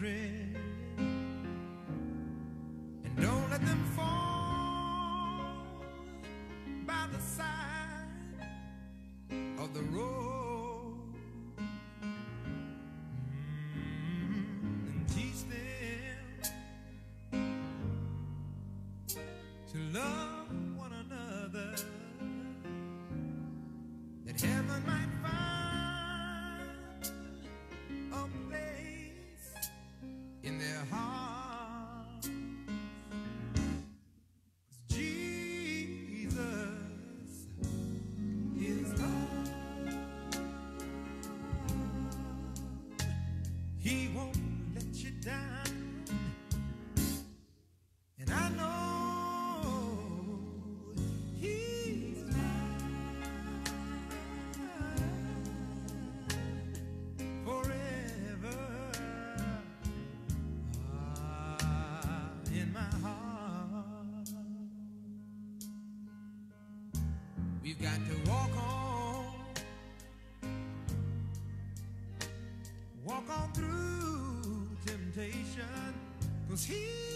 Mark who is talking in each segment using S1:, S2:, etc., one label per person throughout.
S1: And don't let them fall by the side of the road. Mm, And teach them to love And I know he's mine forever Ah, in my heart. We've got to walk on, cause he's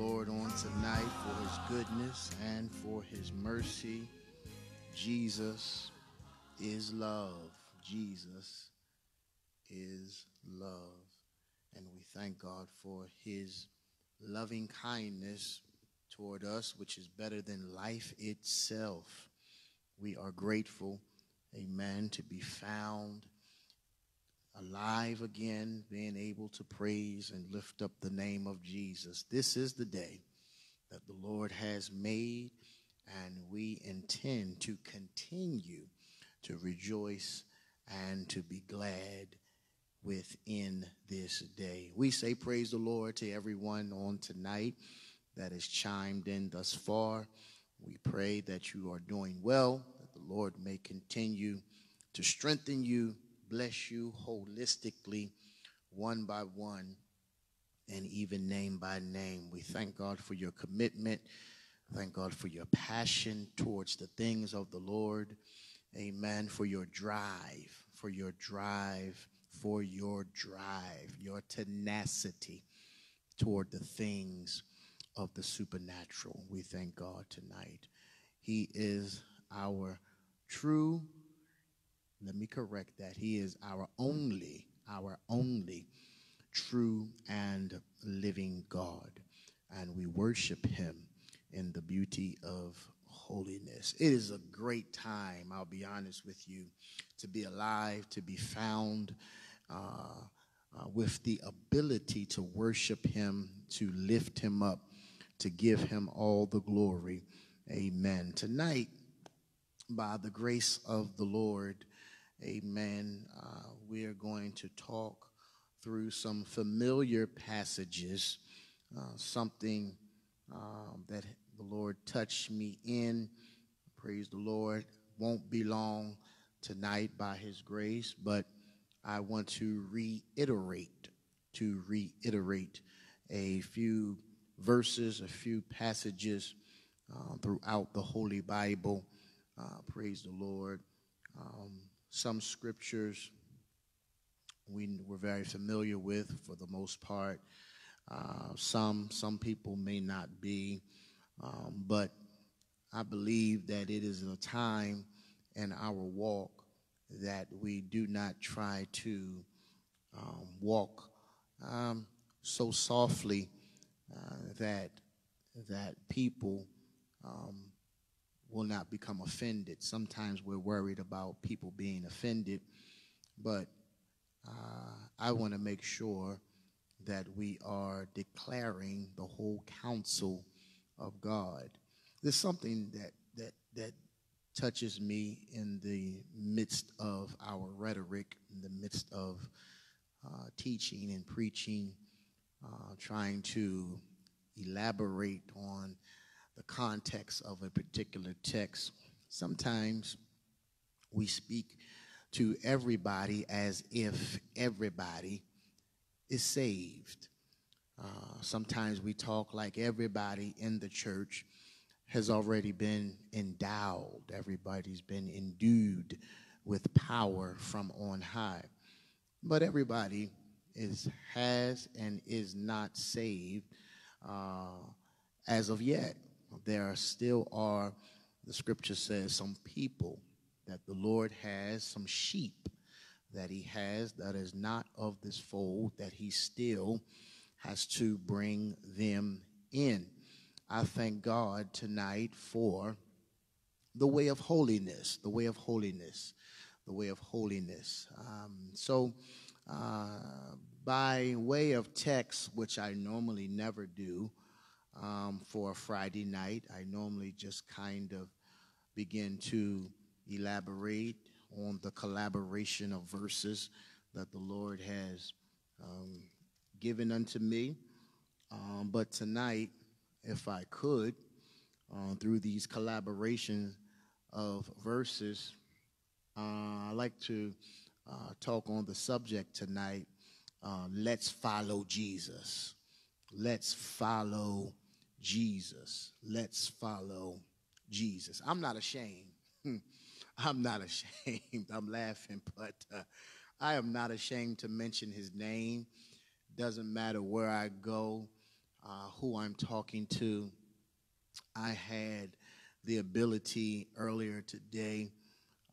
S2: Lord on tonight for his goodness and for his mercy. Jesus is love. Jesus is love. And we thank God for his loving kindness toward us, which is better than life itself. We are grateful, amen, to be found alive again, being able to praise and lift up the name of Jesus. This is the day that the Lord has made, and we intend to continue to rejoice and to be glad within this day. We say praise the Lord to everyone on tonight that has chimed in thus far. We pray that you are doing well, that the Lord may continue to strengthen you, bless you holistically, one by one, and even name by name. We thank God for your commitment. Thank God for your passion towards the things of the Lord. Amen. For your drive, for your drive, for your drive, your tenacity toward the things of the supernatural. We thank God tonight. He is our true, let me correct that. He is our only, our only true and living God. And we worship him in the beauty of holiness. It is a great time, I'll be honest with you, to be alive, to be found. Uh, uh, with the ability to worship him, to lift him up, to give him all the glory. Amen. Tonight, by the grace of the Lord, amen, uh, we are going to talk through some familiar passages, uh, something um, that the Lord touched me in. Praise the Lord. Won't be long tonight by his grace, but I want to reiterate, to reiterate a few verses, a few passages uh, throughout the Holy Bible. Uh, praise the Lord. Um, some scriptures we were very familiar with for the most part. Uh, some some people may not be, um, but I believe that it is a time in our walk, that we do not try to um, walk um, so softly uh, that that people um, will not become offended. Sometimes we're worried about people being offended, but uh, I want to make sure that we are declaring the whole counsel of God. There's something that that that touches me in the midst of our rhetoric, in the midst of uh, teaching and preaching, uh, trying to elaborate on the context of a particular text. Sometimes we speak to everybody as if everybody is saved. Uh, sometimes we talk like everybody in the church has already been endowed, everybody's been endued with power from on high. But everybody is has and is not saved uh, as of yet. There still are, the scripture says, some people that the Lord has, some sheep that he has that is not of this fold, that he still has to bring them in. I thank God tonight for the way of holiness, the way of holiness, the way of holiness. Um, so, uh, by way of text, which I normally never do um, for a Friday night, I normally just kind of begin to elaborate on the collaboration of verses that the Lord has um, given unto me. Um, but tonight, if I could, uh, through these collaborations of verses, uh, I like to uh, talk on the subject tonight. Uh, let's follow Jesus. Let's follow Jesus. Let's follow Jesus. I'm not ashamed. I'm not ashamed. I'm laughing, but uh, I am not ashamed to mention his name. Doesn't matter where I go, uh, who I'm talking to. I had the ability earlier today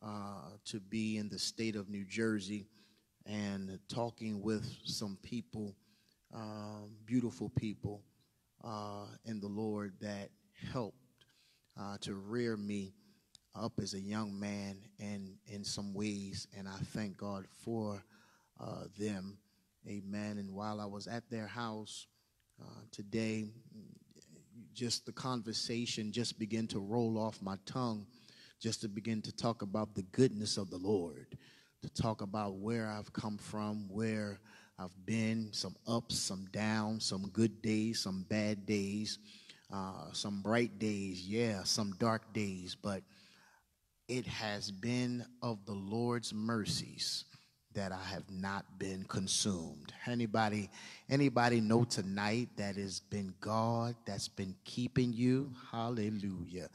S2: uh, to be in the state of New Jersey and talking with some people, um, beautiful people in the Lord that helped uh, to rear me up as a young man and in some ways, and I thank God for uh, them. Amen. And while I was at their house uh, today, just the conversation just began to roll off my tongue, just to begin to talk about the goodness of the Lord, to talk about where I've come from, where I've been, some ups, some downs, some good days, some bad days, uh, some bright days, yeah, some dark days, but it has been of the Lord's mercies that I have not been consumed. Anybody, anybody know tonight that has been God that's been keeping you? Hallelujah.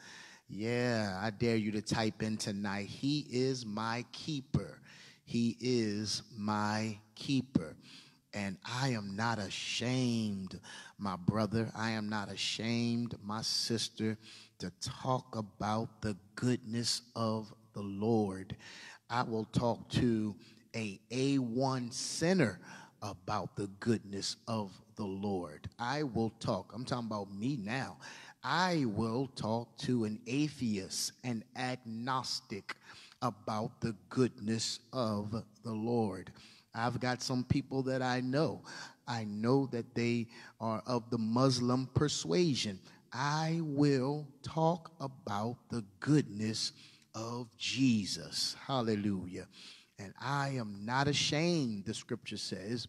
S2: Yeah, I dare you to type in tonight. He is my keeper. He is my keeper. And I am not ashamed, my brother. I am not ashamed, my sister, to talk about the goodness of the Lord. I will talk to a A1 sinner about the goodness of the Lord. I will talk, I'm talking about me now. I will talk to an atheist, an agnostic about the goodness of the Lord. I've got some people that I know. I know that they are of the Muslim persuasion. I will talk about the goodness of Jesus. Hallelujah. And I am not ashamed, the scripture says,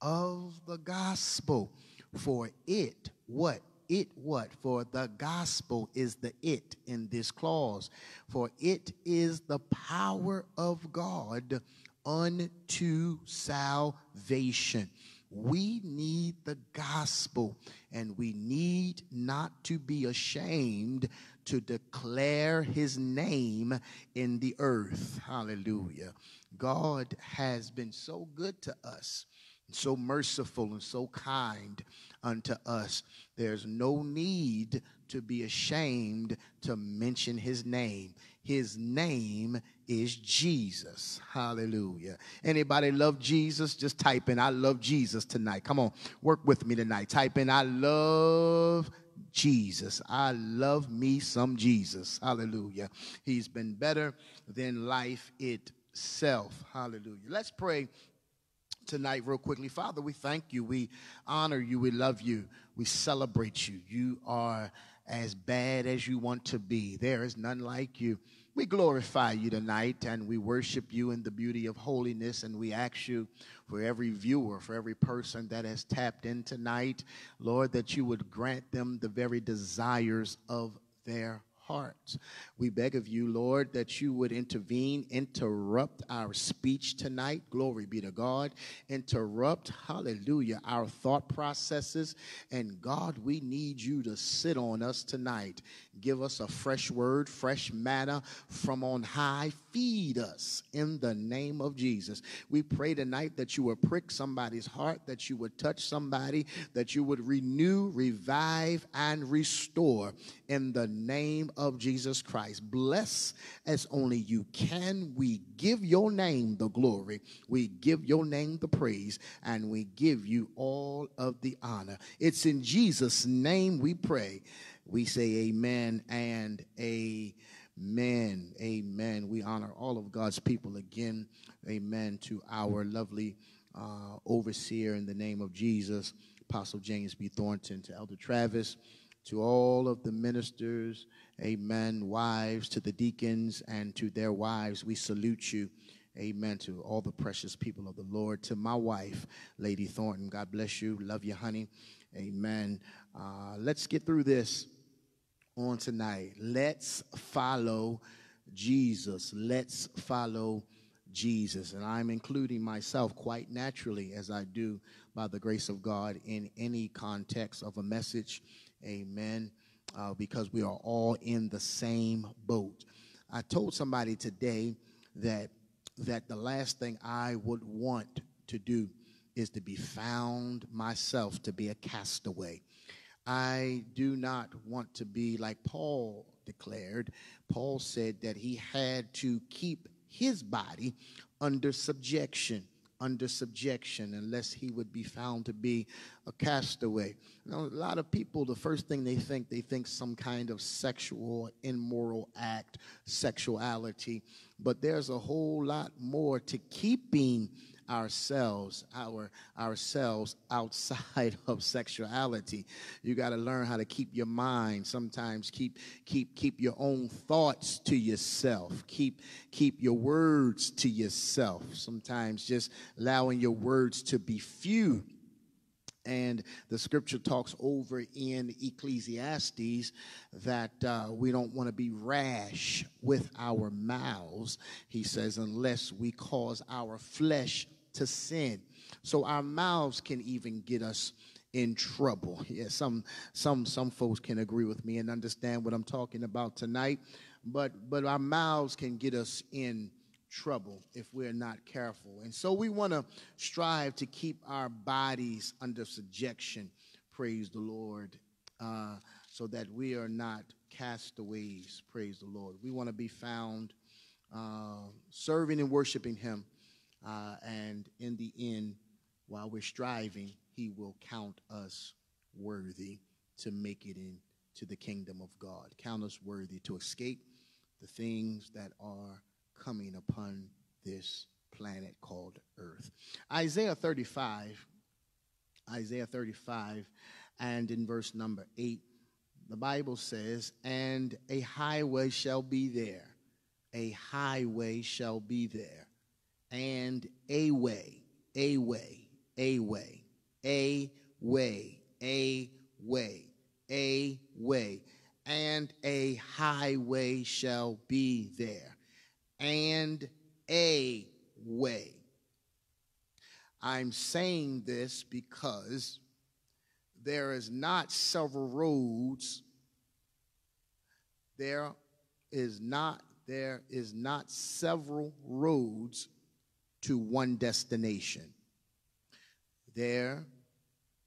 S2: of the gospel. For it, what? It what? For the gospel is the it in this clause. For it is the power of God unto salvation we need the gospel, and we need not to be ashamed to declare his name in the earth. Hallelujah. God has been so good to us so merciful and so kind unto us. There's no need to be ashamed to mention his name. His name is Jesus. Hallelujah. Anybody love Jesus? Just type in I love Jesus tonight. Come on, work with me tonight. Type in I love Jesus. I love me some Jesus. Hallelujah. He's been better than life itself. Hallelujah. Let's pray tonight, real quickly. Father, we thank you. We honor you. We love you. We celebrate you. You are as bad as you want to be. There is none like you. We glorify you tonight and we worship you in the beauty of holiness. And we ask you for every viewer, for every person that has tapped in tonight, Lord, that you would grant them the very desires of their hearts. We beg of you, Lord, that you would intervene, interrupt our speech tonight. Glory be to God. Interrupt, hallelujah, our thought processes. And God, we need you to sit on us tonight. Give us a fresh word, fresh manna from on high. Feed us in the name of Jesus. We pray tonight that you would prick somebody's heart, that you would touch somebody, that you would renew, revive, and restore in the name of Jesus Christ. Bless as only you can. We give your name the glory, we give your name the praise, and we give you all of the honor. It's in Jesus' name we pray. We say amen and amen. Amen. We honor all of God's people again. Amen to our lovely uh, overseer in the name of Jesus, Apostle James B. Thornton, to Elder Travis to all of the ministers, amen, wives, to the deacons, and to their wives, we salute you. Amen. To all the precious people of the Lord. To my wife, Lady Thornton, God bless you. Love you, honey. Amen. Uh, let's get through this on tonight. Let's follow Jesus. Let's follow Jesus. And I'm including myself quite naturally, as I do by the grace of God, in any context of a message Amen. Uh, because we are all in the same boat. I told somebody today that that the last thing I would want to do is to be found myself to be a castaway. I do not want to be like Paul declared. Paul said that he had to keep his body under subjection under subjection unless he would be found to be a castaway. Now, a lot of people, the first thing they think, they think some kind of sexual, immoral act, sexuality. But there's a whole lot more to keeping ourselves, our ourselves outside of sexuality. You got to learn how to keep your mind. Sometimes keep keep keep your own thoughts to yourself. Keep keep your words to yourself. Sometimes just allowing your words to be few and the scripture talks over in Ecclesiastes that uh, we don't want to be rash with our mouths. He says, unless we cause our flesh to sin. So our mouths can even get us in trouble. Yeah, some some some folks can agree with me and understand what I'm talking about tonight, but but our mouths can get us in trouble if we're not careful. And so we want to strive to keep our bodies under subjection. Praise the Lord. Uh, so that we are not castaways. Praise the Lord. We want to be found uh, serving and worshiping Him uh, and in the end, while we're striving, He will count us worthy to make it into the kingdom of God. Count us worthy to escape the things that are coming upon this planet called Earth. Isaiah 35, Isaiah 35, and in verse number 8, the Bible says, And a highway shall be there. A highway shall be there and a way, a way, a way, a way, a way, a way, and a highway shall be there, and a way. I'm saying this because there is not several roads. There is not there is not several roads to one destination. there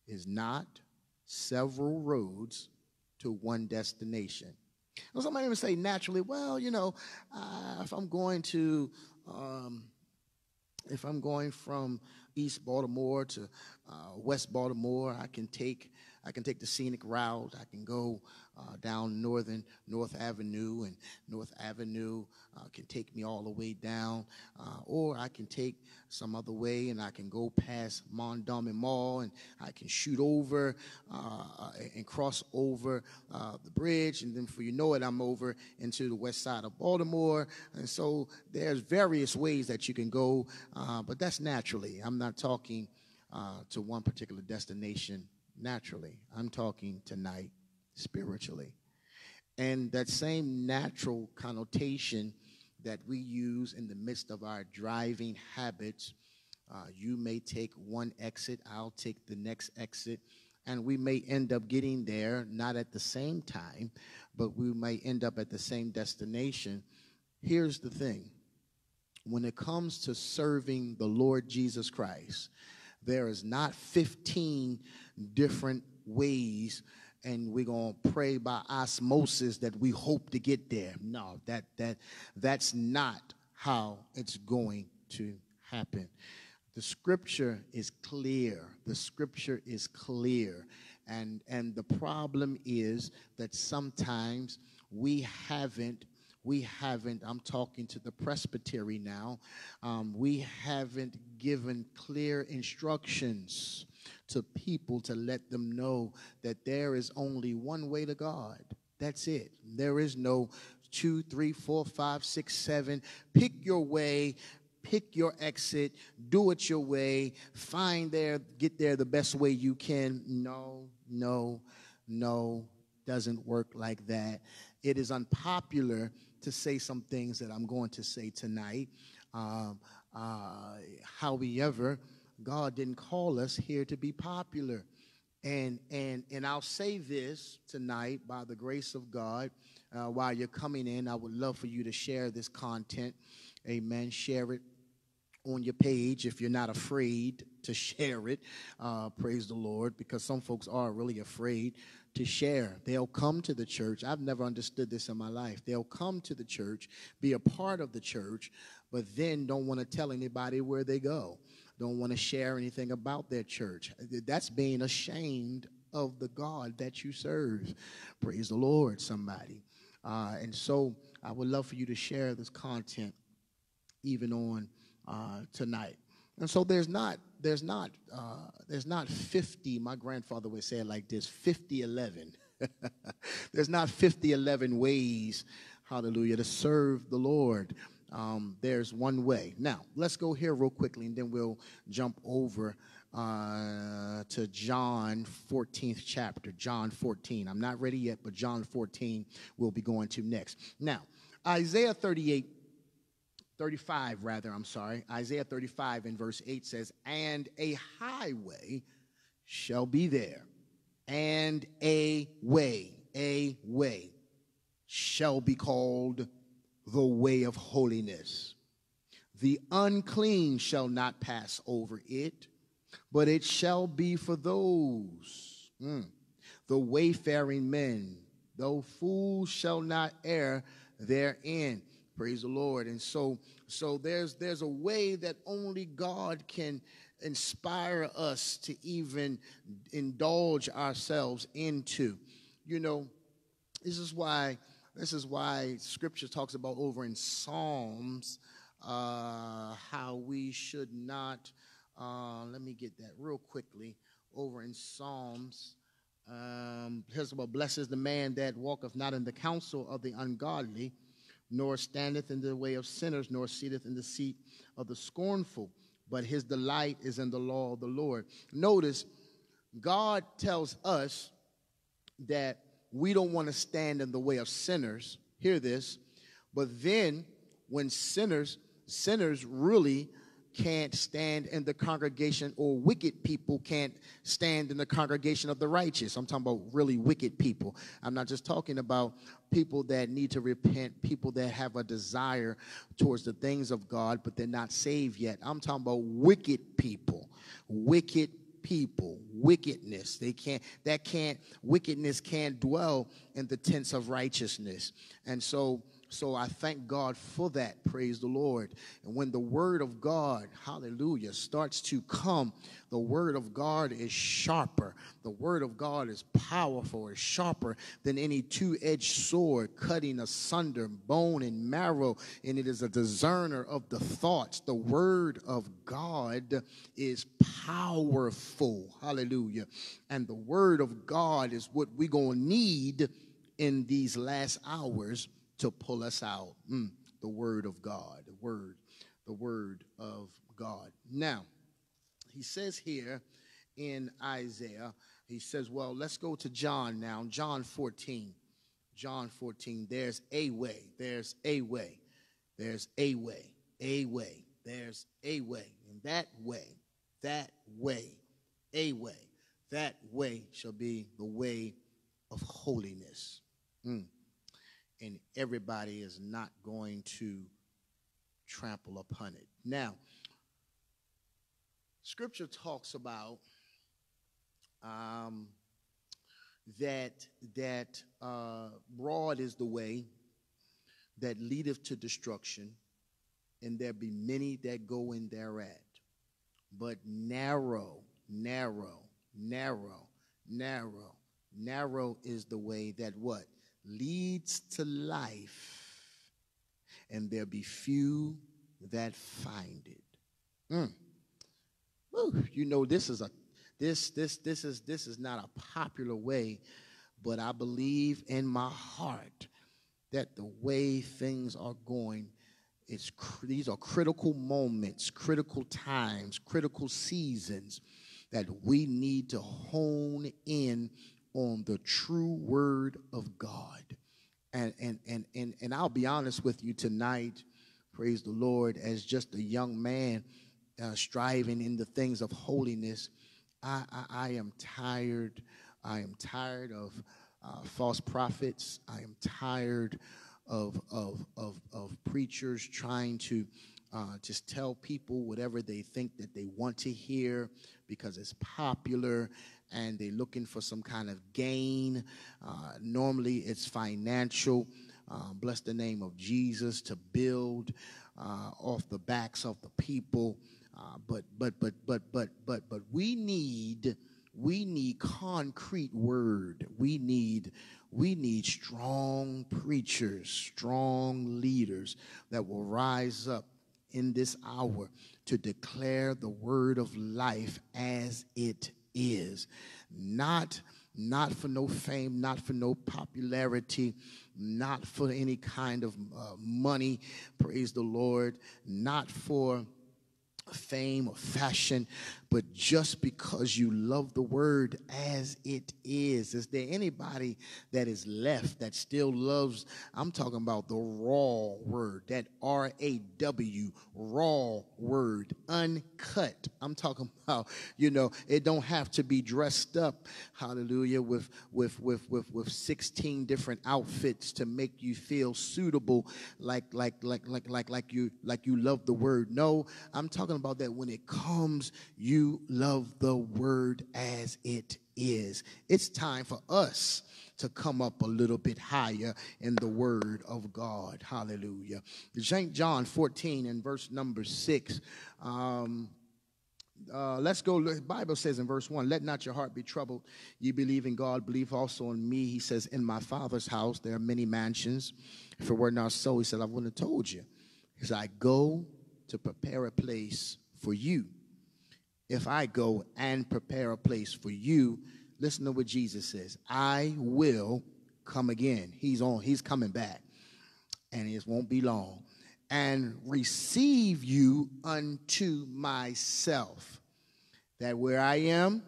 S2: is not several roads to one destination. Well, somebody even say naturally, well, you know, uh, if I'm going to, um, if I'm going from East Baltimore to uh, West Baltimore, I can take I can take the scenic route. I can go uh, down northern North Avenue, and North Avenue uh, can take me all the way down, uh, or I can take some other way and I can go past Mondawmin Mall and I can shoot over uh, and cross over uh, the bridge, and then for you know it, I'm over into the west side of Baltimore, and so there's various ways that you can go, uh, but that's naturally. I'm not talking to one particular destination naturally. I'm talking tonight spiritually. And that same natural connotation that we use in the midst of our driving habits, uh, you may take one exit, I'll take the next exit, and we may end up getting there not at the same time, but we may end up at the same destination. Here's the thing when it comes to serving the Lord Jesus Christ, there is not 15 different ways and we're going to pray by osmosis that we hope to get there. No, that that that's not how it's going to happen. The scripture is clear. The scripture is clear. And and the problem is that sometimes we haven't we haven't, I'm talking to the presbytery now, um, we haven't given clear instructions to people to let them know that there is only one way to God. That's it. There is no two, three, four, five, six, seven. Pick your way, pick your exit, do it your way, find there, get there the best way you can. No, no, no, doesn't work like that. It is unpopular to say some things that I'm going to say tonight. Um, uh, however, God didn't call us here to be popular. And, and, and I'll say this tonight by the grace of God. Uh, while you're coming in, I would love for you to share this content. Amen. Share it on your page if you're not afraid to share it. Uh, praise the Lord, because some folks are really afraid to share. They'll come to the church. I've never understood this in my life. They'll come to the church, be a part of the church, but then don't want to tell anybody where they go, don't want to share anything about their church. That's being ashamed of the God that you serve. Praise the Lord, somebody. Uh, and so I would love for you to share this content even on uh, tonight. And so there's not there's not uh, there's not 50. My grandfather would say it like this: 50 11. there's not 50 11 ways, hallelujah, to serve the Lord. Um, there's one way. Now let's go here real quickly, and then we'll jump over uh, to John 14th chapter. John 14. I'm not ready yet, but John 14 we'll be going to next. Now Isaiah 38 35, rather, I'm sorry. Isaiah 35 in verse 8 says, And a highway shall be there, and a way, a way shall be called the way of holiness. The unclean shall not pass over it, but it shall be for those, mm, the wayfaring men, though fools shall not err therein. Praise the Lord. And so, so there's there's a way that only God can inspire us to even indulge ourselves into. You know, this is why this is why Scripture talks about over in Psalms uh, how we should not. Uh, let me get that real quickly. Over in Psalms, um, blesses the man that walketh not in the counsel of the ungodly nor standeth in the way of sinners, nor sitteth in the seat of the scornful, but his delight is in the law of the Lord. Notice, God tells us that we don't want to stand in the way of sinners. Hear this. But then, when sinners, sinners really can't stand in the congregation, or wicked people can't stand in the congregation of the righteous. I'm talking about really wicked people. I'm not just talking about people that need to repent, people that have a desire towards the things of God, but they're not saved yet. I'm talking about wicked people. Wicked people, wickedness. They can't, that can't, wickedness can't dwell in the tents of righteousness. And so, so I thank God for that. Praise the Lord. And when the word of God, hallelujah, starts to come, the word of God is sharper. The word of God is powerful, is sharper than any two edged sword, cutting asunder bone and marrow. And it is a discerner of the thoughts. The word of God is powerful. Hallelujah. And the word of God is what we're going to need in these last hours to pull us out. Mm, the word of God, the word, the word of God. Now, he says here in Isaiah, he says, well, let's go to John now. John 14. John 14. There's a way. There's a way. There's a way. A way. There's a way. And that way, that way, a way, that way shall be the way of holiness. Mm and everybody is not going to trample upon it. Now, Scripture talks about um, that that uh, broad is the way that leadeth to destruction, and there be many that go in thereat. But narrow, narrow, narrow, narrow, narrow is the way that what leads to life, and there be few that find it. Mm. you know, this is a this this this is this is not a popular way, but I believe in my heart that the way things are going, it's these are critical moments, critical times, critical seasons that we need to hone in on the true word of God. And, and, and, and, and I'll be honest with you tonight, praise the Lord, as just a young man uh, striving in the things of holiness, I, I, I am tired. I am tired of uh, false prophets. I am tired of, of, of, of preachers trying to uh, just tell people whatever they think that they want to hear because it's popular and they're looking for some kind of gain. Uh, normally, it's financial. Uh, bless the name of Jesus to build uh, off the backs of the people. Uh, but but but but but but but we need we need concrete word. We need we need strong preachers, strong leaders that will rise up in this hour to declare the word of life as it is. Not, not for no fame, not for no popularity, not for any kind of uh, money, praise the Lord, not for fame or fashion, but just because you love the word as it is. Is there anybody that is left that still loves? I'm talking about the raw word, that R A W, raw word, uncut. I'm talking about, you know, it don't have to be dressed up, hallelujah, with with with with with 16 different outfits to make you feel suitable like like like like like like you like you love the word. No, I'm talking about that when it comes, you love the word as it is. It's time for us to come up a little bit higher in the word of God. Hallelujah. St. John 14 and verse number 6. Um, uh, let's go. The Bible says in verse 1 Let not your heart be troubled. You believe in God, believe also in me. He says, In my Father's house there are many mansions. If it were not so, he said, I wouldn't have told you. He said, I go to prepare a place for you. If I go and prepare a place for you, listen to what Jesus says. I will come again. He's on, he's coming back. And it won't be long. And receive you unto myself. That where I am,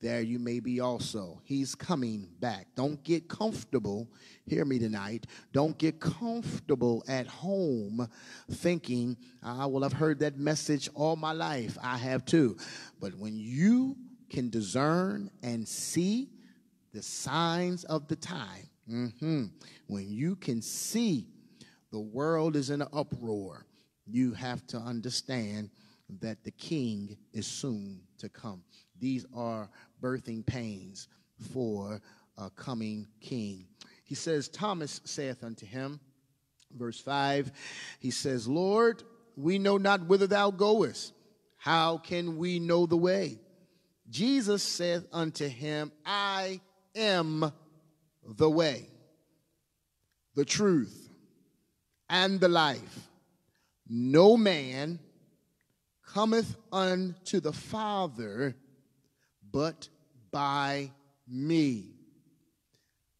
S2: there you may be also. He's coming back. Don't get comfortable. Hear me tonight. Don't get comfortable at home thinking, ah, well, I've heard that message all my life. I have too. But when you can discern and see the signs of the time, mm-hmm, when you can see the world is in an uproar, you have to understand that the king is soon to come. These are birthing pains for a coming king. He says, Thomas saith unto him, verse 5, he says, Lord, we know not whither thou goest. How can we know the way? Jesus saith unto him, I am the way, the truth, and the life. No man cometh unto the Father but by me.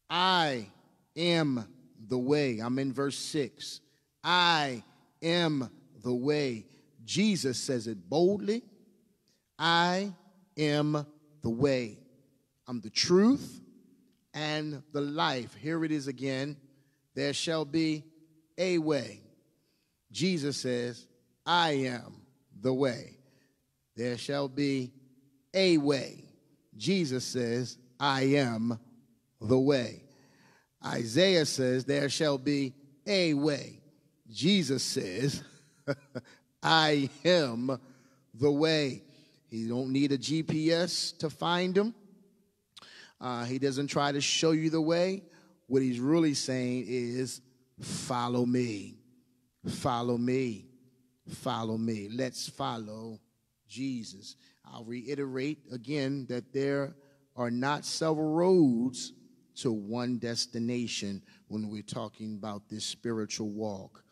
S2: I am the way. I'm in verse 6. I am the way. Jesus says it boldly. I am the way. I'm the truth and the life. Here it is again. There shall be a way. Jesus says, I am the way. There shall be a way. Jesus says, I am the way. Isaiah says, There shall be a way. Jesus says, I am the way. He don't need a GPS to find him. Uh, he doesn't try to show you the way. What he's really saying is, follow me. Follow me. Follow me. Let's follow Jesus. I'll reiterate again that there are not several roads to one destination when we're talking about this spiritual walk.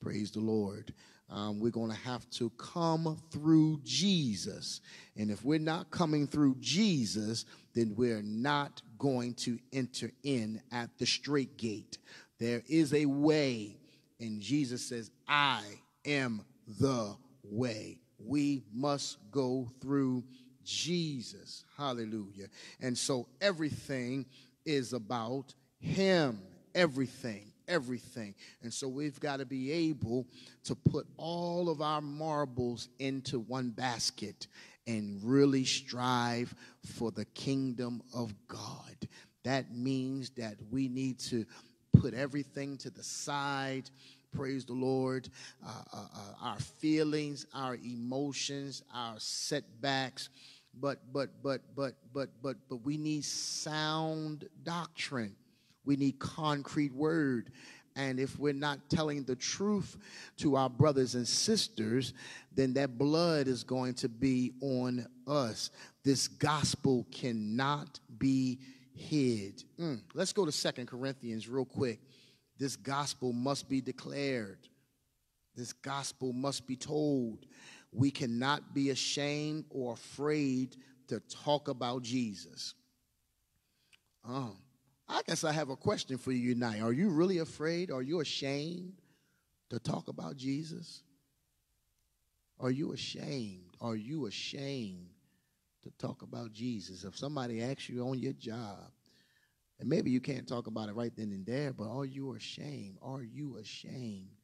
S2: Praise the Lord. Um, we're going to have to come through Jesus. And if we're not coming through Jesus, then we're not going to enter in at the straight gate. There is a way, and Jesus says, I am the way. We must go through Jesus. Hallelujah. And so everything is about Him. Everything. Everything. And so we've got to be able to put all of our marbles into one basket and really strive for the kingdom of God. That means that we need to put everything to the side. Praise the Lord. Uh, uh, uh, our feelings, our emotions, our setbacks. But but but but but but but we need sound doctrine. We need concrete word. And if we're not telling the truth to our brothers and sisters then that blood is going to be on us. This gospel cannot be hid. Mm. let's go to Second corinthians real quick this gospel must be declared this gospel must be told we cannot be ashamed or afraid to talk about Jesus. Um, I guess I have a question for you tonight. Are you really afraid? Are you ashamed to talk about Jesus? Are you ashamed? Are you ashamed to talk about Jesus? If somebody asks you on your job, and maybe you can't talk about it right then and there, but are you ashamed? Are you ashamed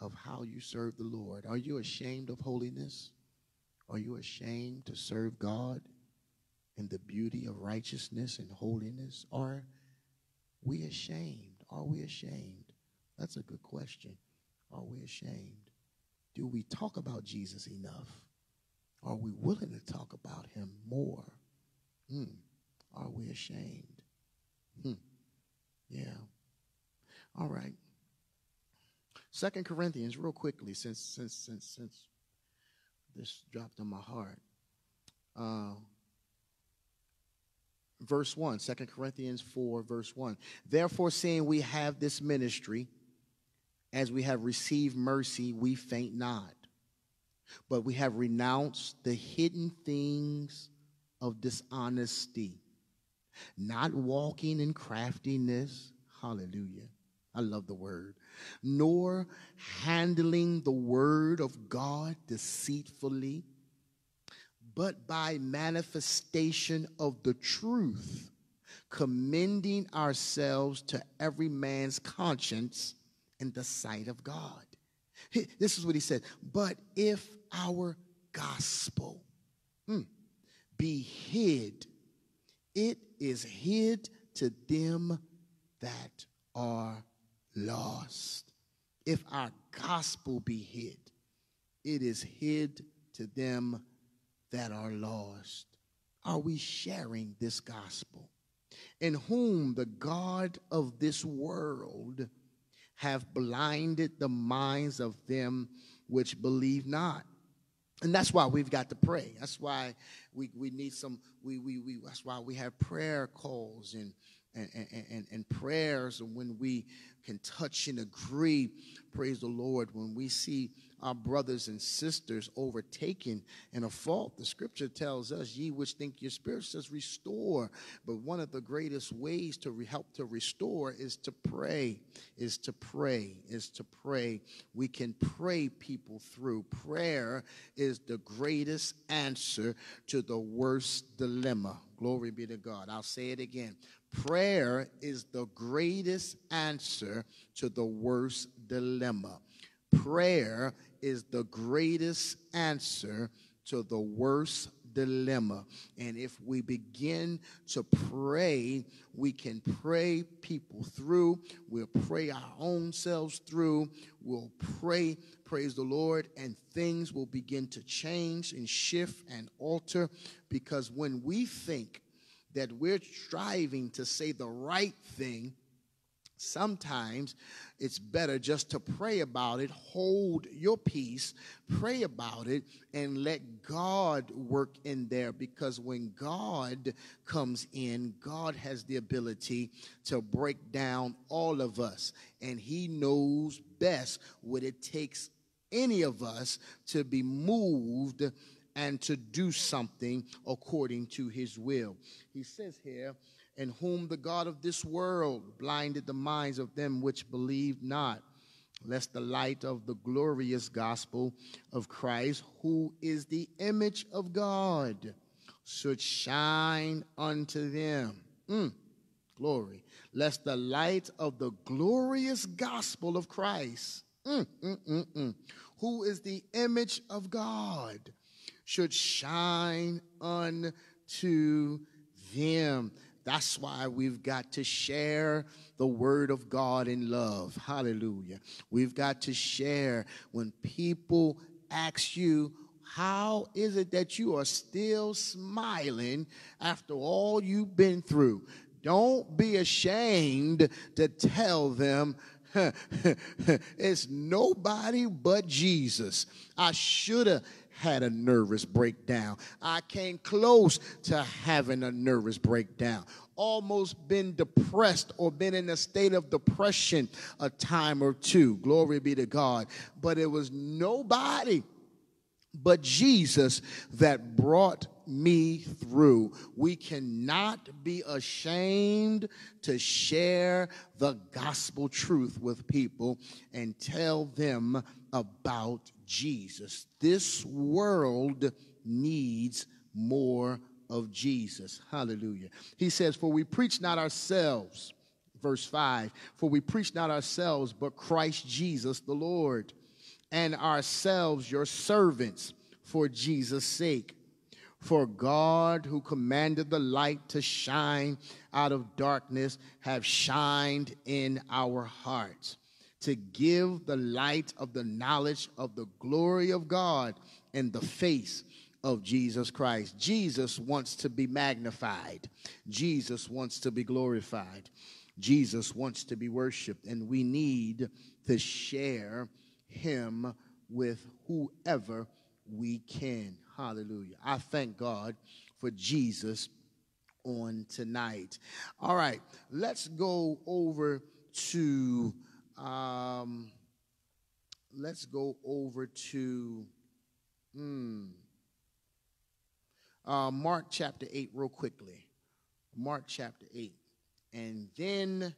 S2: of how you serve the Lord? Are you ashamed of holiness? Are you ashamed to serve God in the beauty of righteousness and holiness? Are we ashamed? Are we ashamed? That's a good question. Are we ashamed? Do we talk about Jesus enough? Are we willing to talk about him more? Hmm. Are we ashamed? Hmm. Yeah. All right. Second Corinthians, real quickly, since since since since this dropped on my heart. Uh, verse 1, 2 Corinthians 4, verse 1. Therefore, seeing we have this ministry, as we have received mercy, we faint not. But we have renounced the hidden things of dishonesty, not walking in craftiness. Hallelujah I love the word. Nor handling the word of God deceitfully, but by manifestation of the truth, commending ourselves to every man's conscience in the sight of God. This is what he said. But if our gospel hmm, be hid, it is hid to them that are lost. If our gospel be hid, it is hid to them that are lost. are we sharing this gospel? In whom the God of this world have blinded the minds of them which believe not. And that's why we've got to pray. That's why we, we need some, we, we, we, that's why we have prayer calls and, and, and, and prayers and when we can touch and agree. Praise the Lord. When we see our brothers and sisters overtaken in a fault. The scripture tells us, Ye which think your spirit says restore. But one of the greatest ways to re- help to restore is to pray, is to pray, is to pray. We can pray people through. Prayer is the greatest answer to the worst dilemma. Glory be to God. I'll say it again. Prayer is the greatest answer to the worst dilemma. Prayer is the greatest answer to the worst dilemma. And if we begin to pray, we can pray people through. We'll pray our own selves through. We'll pray, praise the Lord, and things will begin to change and shift and alter because when we think that we're striving to say the right thing, Sometimes it's better just to pray about it, hold your peace, pray about it, and let God work in there because when God comes in, God has the ability to break down all of us, and He knows best what it takes any of us to be moved and to do something according to His will. He says here, in whom the God of this world blinded the minds of them which believed not, lest the light of the glorious gospel of Christ, who is the image of God, should shine unto them. Mm, glory. Lest the light of the glorious gospel of Christ, mm, mm, mm, mm who is the image of God, should shine unto them. That's why we've got to share the word of God in love. Hallelujah. We've got to share when people ask you, how is it that you are still smiling after all you've been through? Don't be ashamed to tell them it's nobody but Jesus. I should have had a nervous breakdown. I came close to having a nervous breakdown. Almost been depressed or been in a state of depression a time or two. Glory be to God. But it was nobody but Jesus that brought me through. We cannot be ashamed to share the gospel truth with people and tell them about Jesus. This world needs more of Jesus. Hallelujah. He says, For we preach not ourselves, verse 5, for we preach not ourselves, but Christ Jesus the Lord, and ourselves your servants for Jesus' sake. For God, who commanded the light to shine out of darkness, have shined in our hearts to give the light of the knowledge of the glory of God in the face of Jesus Christ. Jesus wants to be magnified. Jesus wants to be glorified. Jesus wants to be worshiped. And we need to share him with whoever we can. Hallelujah. I thank God for Jesus on tonight. All right, let's go over to um, let's go over to hmm, uh, Mark chapter 8 real quickly. Mark chapter 8. And then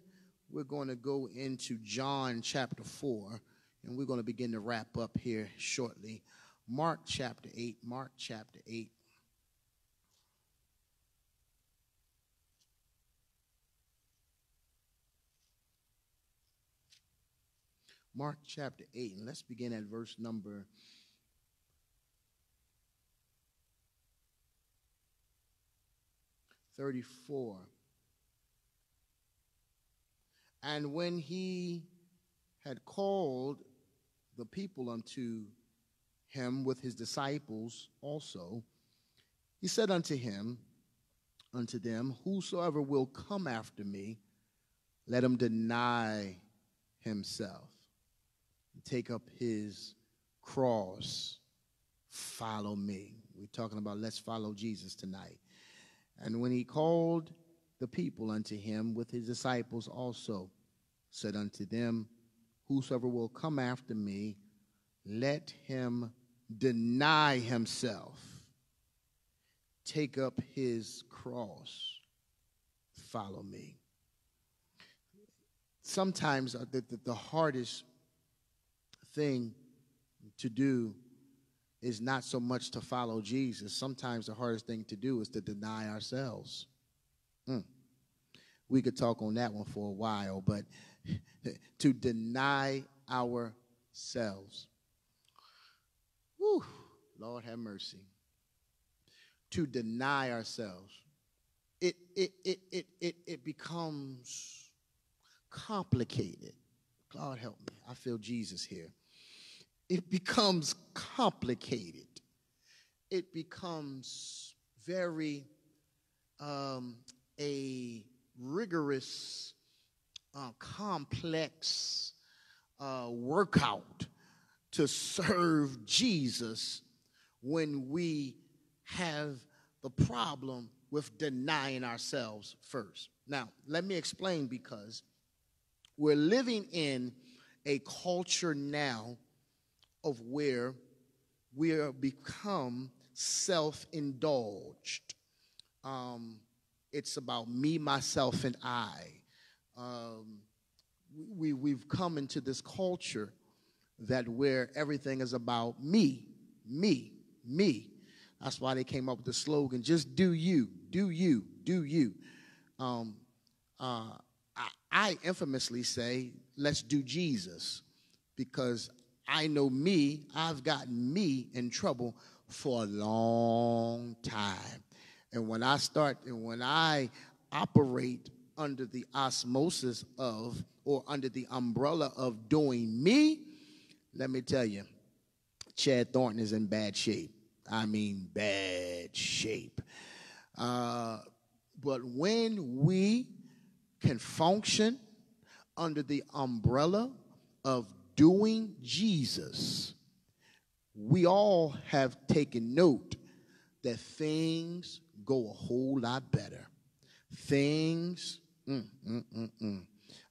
S2: we're going to go into John chapter 4, and we're going to begin to wrap up here shortly. Mark chapter 8, Mark chapter 8. Mark chapter 8, and let's begin at verse number 34. And when he had called the people unto him with his disciples also, he said unto him, unto them, Whosoever will come after me, let him deny himself, take up his cross, follow me. We're talking about let's follow Jesus tonight. And when he called the people unto him with his disciples also, said unto them, Whosoever will come after me, let him deny himself, take up his cross, follow me. Sometimes uh, the, the, the hardest thing to do is not so much to follow Jesus. Sometimes the hardest thing to do is to deny ourselves. Mm. We could talk on that one for a while, but to deny ourselves. Whew, Lord have mercy. To deny ourselves. It, it, it, it, it, it becomes complicated. God help me. I feel Jesus here. It becomes complicated. It becomes very um, a rigorous, uh, complex uh, workout to serve Jesus when we have the problem with denying ourselves first. Now, let me explain because we're living in a culture now of where we are become self-indulged. Um, it's about me, myself, and I. Um, we, we've come into this culture that where everything is about me, me, me. That's why they came up with the slogan, just do you, do you, do you. Um, uh, I, I infamously say, let's do Jesus, because I know me, I've gotten me in trouble for a long time. And when I start, and when I operate under the osmosis of, or under the umbrella of doing me, let me tell you, Chad Thornton is in bad shape. I mean, bad shape. Uh, but when we can function under the umbrella of doing Jesus, we all have taken note that things go a whole lot better. Things, mm, mm, mm, mm.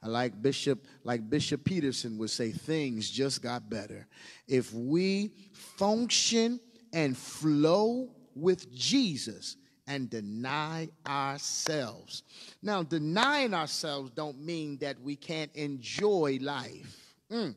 S2: I like Bishop, like Bishop Peterson would say, things just got better. If we function and flow with Jesus and deny ourselves. Now, denying ourselves don't mean that we can't enjoy life. Mm.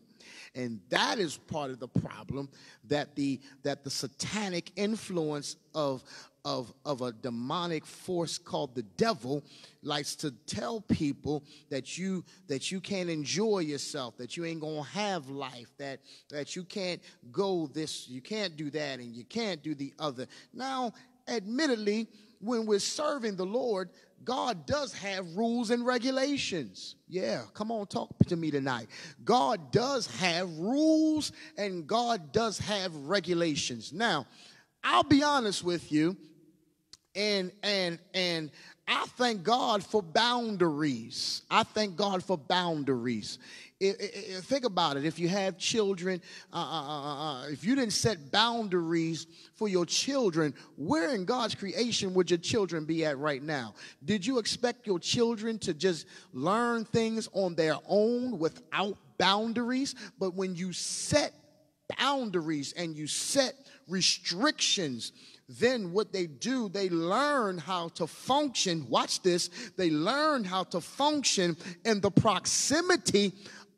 S2: And that is part of the problem that the that the satanic influence of of, of a demonic force called the devil likes to tell people that you that you can't enjoy yourself that you ain't gonna have life that that you can't go this you can't do that and you can't do the other. Now admittedly when we're serving the lord God does have rules and regulations. Yeah, come on, talk to me tonight. God does have rules and God does have regulations. Now, I'll be honest with you, and and and I thank God for boundaries. I thank God for boundaries. Think about it. If you have children, uh uh, uh, uh, uh, if you didn't set boundaries for your children, where in God's creation would your children be at right now? Did you expect your children to just learn things on their own without boundaries? But when you set boundaries and you set restrictions, then what they do, they learn how to function. Watch this. They learn how to function in the proximity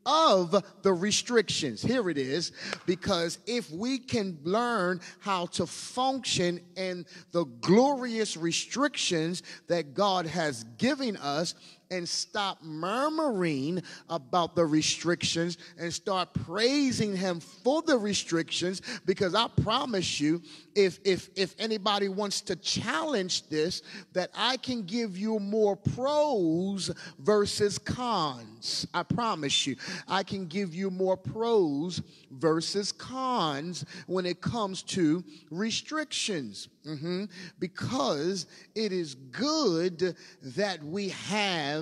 S2: of the restrictions. Here it is. Because if we can learn how to function in the glorious restrictions that God has given us, and stop murmuring about the restrictions and start praising him for the restrictions because I promise you if if if anybody wants to challenge this that I can give you more pros versus cons. I promise you. I can give you more pros versus cons when it comes to restrictions. Mm-hmm. Because it is good that we have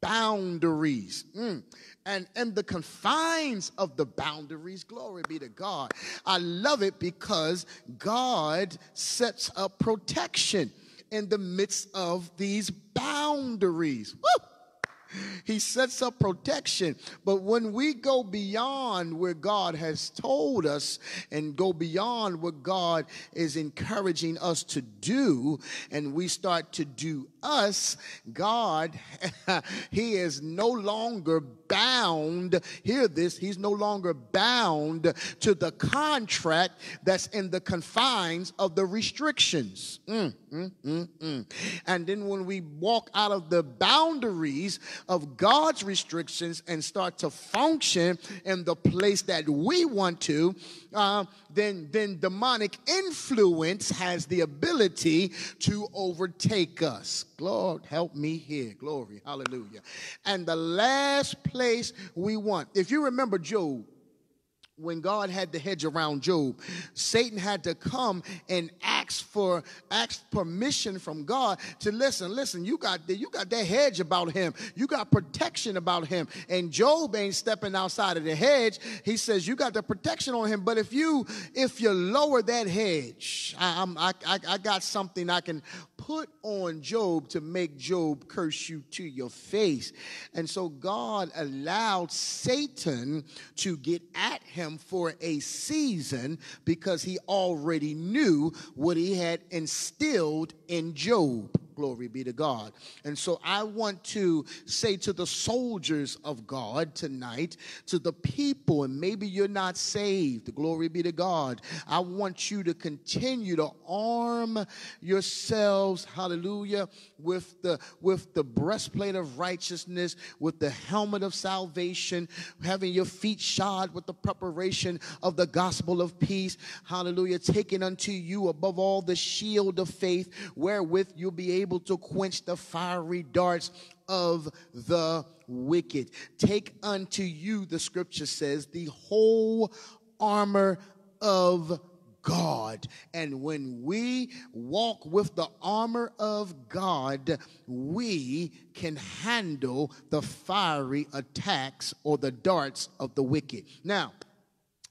S2: boundaries. Mm. And and the confines of the boundaries, glory be to God. I love it because God sets up protection in the midst of these boundaries. Woo! He sets up protection. But when we go beyond where God has told us and go beyond what God is encouraging us to do, and we start to do us, God, He is no longer bound. Hear this, He's no longer bound to the contract that's in the confines of the restrictions. Mm, mm, mm, mm. and then when we walk out of the boundaries of God's restrictions and start to function in the place that we want to, uh, then, then demonic influence has the ability to overtake us. Lord, help me here. Glory. Hallelujah. And the last place we want, if you remember Job, when God had the hedge around Job, Satan had to come and ask for ask permission from God to listen. Listen, you got the, you got that hedge about him. You got protection about him. And Job ain't stepping outside of the hedge. He says you got the protection on him. But if you if you lower that hedge, I, I, I, I got something I can put on Job to make Job curse you to your face. And so God allowed Satan to get at him for a season because he already knew what he had instilled in Job. Glory be to God. And so I want to say to the soldiers of God tonight, to the people, and maybe you're not saved, glory be to God. I want you to continue to arm yourselves, hallelujah, with the with the breastplate of righteousness, with the helmet of salvation, having your feet shod with the preparation of the gospel of peace. Hallelujah. Taking unto you above all the shield of faith, wherewith you'll be able able to quench the fiery darts of the wicked. Take unto you, the scripture says, the whole armor of God. And when we walk with the armor of God, we can handle the fiery attacks or the darts of the wicked. Now,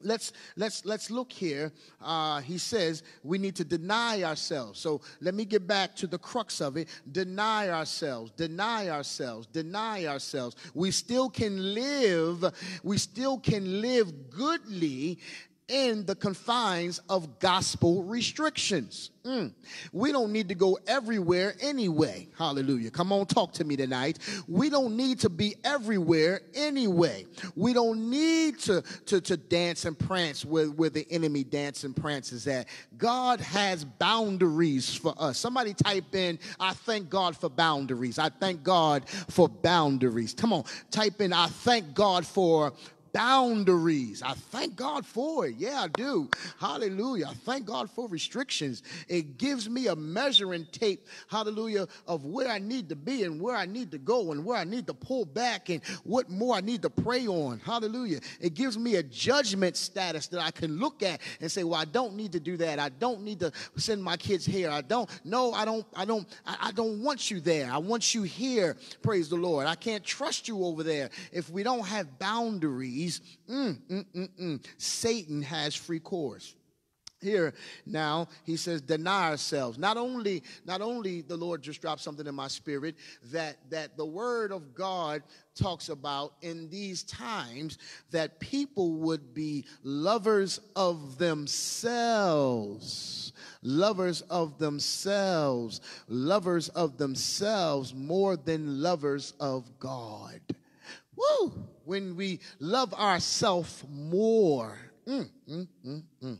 S2: let's let's let's look here. Uh, he says we need to deny ourselves. So let me get back to the crux of it. Deny ourselves deny ourselves deny ourselves. We still can live we still can live goodly in the confines of gospel restrictions. Mm. We don't need to go everywhere anyway. Hallelujah. Come on, talk to me tonight. We don't need to be everywhere anyway. We don't need to, to, to dance and prance where, where the enemy dance and prances at. God has boundaries for us. Somebody type in, I thank God for boundaries. I thank God for boundaries. Come on, type in, I thank God for boundaries. I thank God for it. Yeah, I do. Hallelujah. I thank God for restrictions. It gives me a measuring tape, hallelujah, of where I need to be and where I need to go and where I need to pull back and what more I need to pray on. Hallelujah. It gives me a judgment status that I can look at and say, well, I don't need to do that. I don't need to send my kids here. I don't, no, I don't, I don't, I, I don't want you there. I want you here. Praise the Lord. I can't trust you over there if we don't have boundaries mm, mm, mm, mm, Satan has free course. Here now he says deny ourselves. Not only not only the lord just dropped something in my spirit that that the word of god talks about in these times that people would be lovers of themselves lovers of themselves lovers of themselves more than lovers of god Woo! When we love ourselves more. Mm, mm, mm, mm.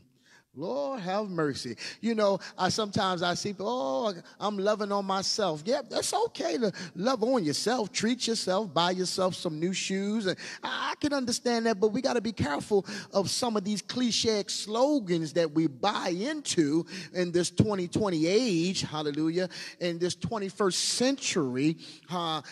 S2: Lord have mercy. You know, I sometimes I see, oh, I'm loving on myself. Yeah, that's okay to love on yourself. Treat yourself, buy yourself some new shoes. And I can understand that, but we got to be careful of some of these cliche slogans that we buy into in this 2020 age, hallelujah, in this 21st century. Uh,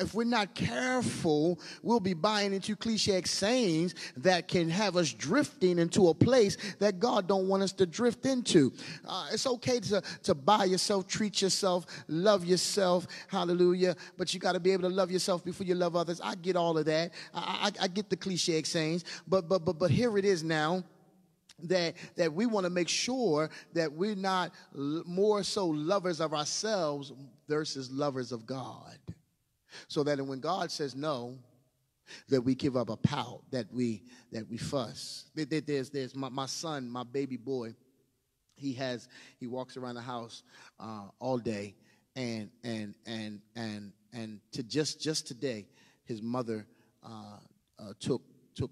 S2: if we're not careful, we'll be buying into cliche sayings that can have us drifting into a place that God don't want us to drift into. Uh, it's okay to, to buy yourself, treat yourself, love yourself, hallelujah, but you got to be able to love yourself before you love others. I get all of that. I, I, I get the cliche sayings, but, but, but, but here it is now that that we want to make sure that we're not l- more so lovers of ourselves versus lovers of God. So that when God says no, that we give up a pout, that we that we fuss. There's there's my, my son, my baby boy. He has he walks around the house uh, all day, and and and and and to just just today, his mother uh, uh, took took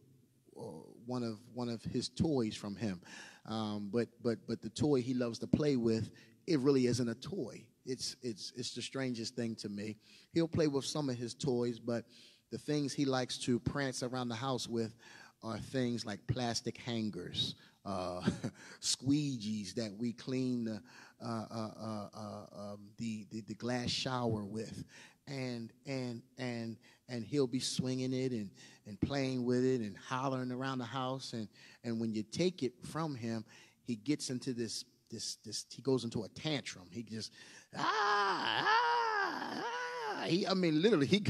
S2: uh, one of one of his toys from him. Um, but but but the toy he loves to play with, it really isn't a toy. It's it's it's the strangest thing to me. He'll play with some of his toys, but the things he likes to prance around the house with are things like plastic hangers, uh, squeegees that we clean the, uh, uh, uh, uh, um, the, the, the glass shower with, and and and and he'll be swinging it and and playing with it and hollering around the house, and and when you take it from him, he gets into this this this he goes into a tantrum. He just ah. ah, ah he, I mean, literally, he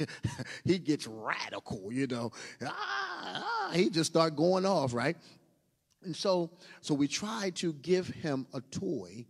S2: he gets radical, you know. Ah, ah, he just start going off, right? And so, so we try to give him a toy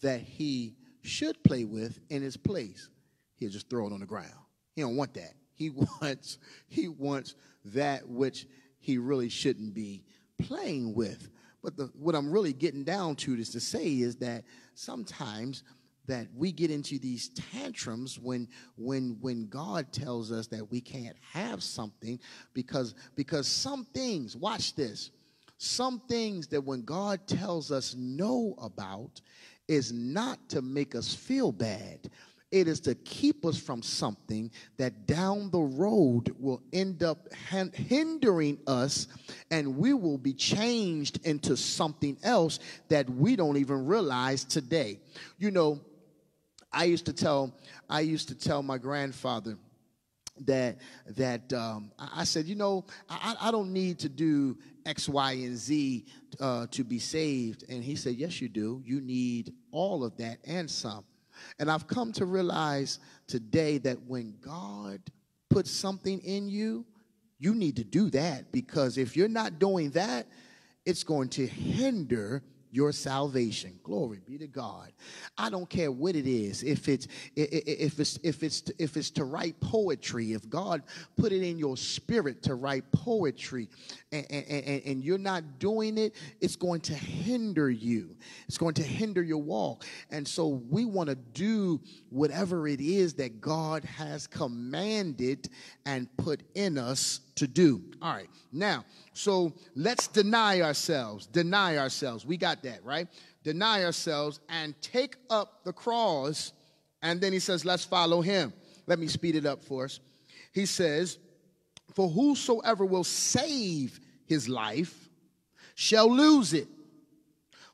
S2: that he should play with in his place. He'll just throw it on the ground. He don't want that. He wants he wants that which he really shouldn't be playing with. But the, what I'm really getting down to is to say is that sometimes that we get into these tantrums when when when God tells us that we can't have something because because some things watch this some things that when God tells us no about is not to make us feel bad it is to keep us from something that down the road will end up hindering us and we will be changed into something else that we don't even realize today. You know, I used to tell I used to tell my grandfather that that um, I said, you know, I, I, don't need to do X, Y, and Z uh, to be saved. And he said, yes, you do. You need all of that and some. And I've come to realize today that when God puts something in you, you need to do that because if you're not doing that, it's going to hinder your salvation. Glory be to God. I don't care what it is. If it's if it's if it's if it's to write poetry, if God put it in your spirit to write poetry, and, and, and you're not doing it, it's going to hinder you. It's going to hinder your walk. And so we want to do whatever it is that God has commanded and put in us to do. All right. Now, so let's deny ourselves. Deny ourselves. We got that, right? Deny ourselves and take up the cross. And then he says, let's follow him. Let me speed it up for us. He says, For whosoever will save his life shall lose it.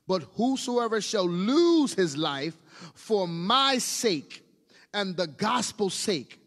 S2: But whosoever shall lose his life for my sake and the gospel's sake,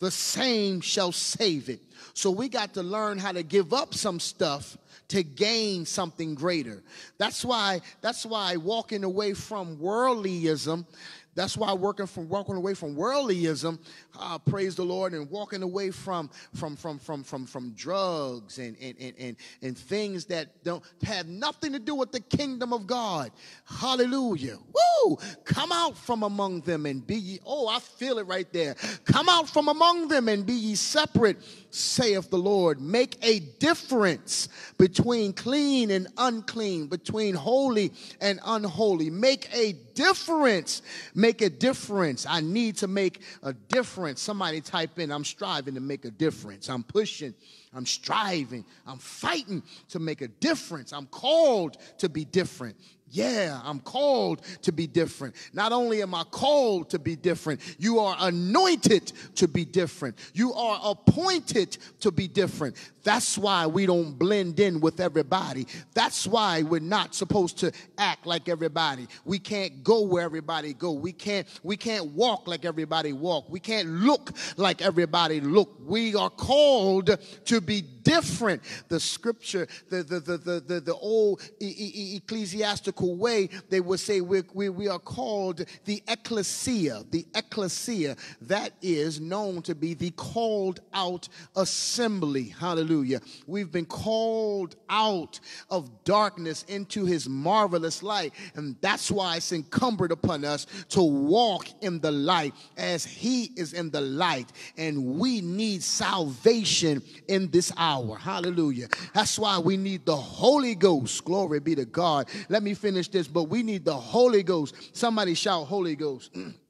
S2: the same shall save it. So we got to learn how to give up some stuff to gain something greater. That's why that's why walking away from worldlyism that's why working from walking away from worldlyism, uh, praise the Lord, and walking away from from from from from from drugs and and, and and and things that don't have nothing to do with the kingdom of God. Hallelujah. Woo! Come out from among them and be ye. Oh, I feel it right there. Come out from among them and be ye separate, saith the Lord. Make a difference between clean and unclean, between holy and unholy. Make a difference. Make a difference. I need to make a difference. Somebody type in, I'm striving to make a difference. I'm pushing. I'm striving. I'm fighting to make a difference. I'm called to be different. Yeah, I'm called to be different. Not only am I called to be different, you are anointed to be different. You are appointed to be different. That's why we don't blend in with everybody. That's why we're not supposed to act like everybody. We can't go where everybody go. We can't we can't walk like everybody walk. We can't look like everybody look. We are called to be different. The scripture, the the the the, the, old ecclesiastical way, they would say we, we, we are called the ecclesia. The ecclesia that is known to be the called out assembly. Hallelujah. Hallelujah. We've been called out of darkness into his marvelous light. And that's why it's incumbent upon us to walk in the light as he is in the light. And we need salvation in this hour. Hallelujah. That's why we need the Holy Ghost. Glory be to God. Let me finish this, but we need the Holy Ghost. Somebody shout, Holy Ghost.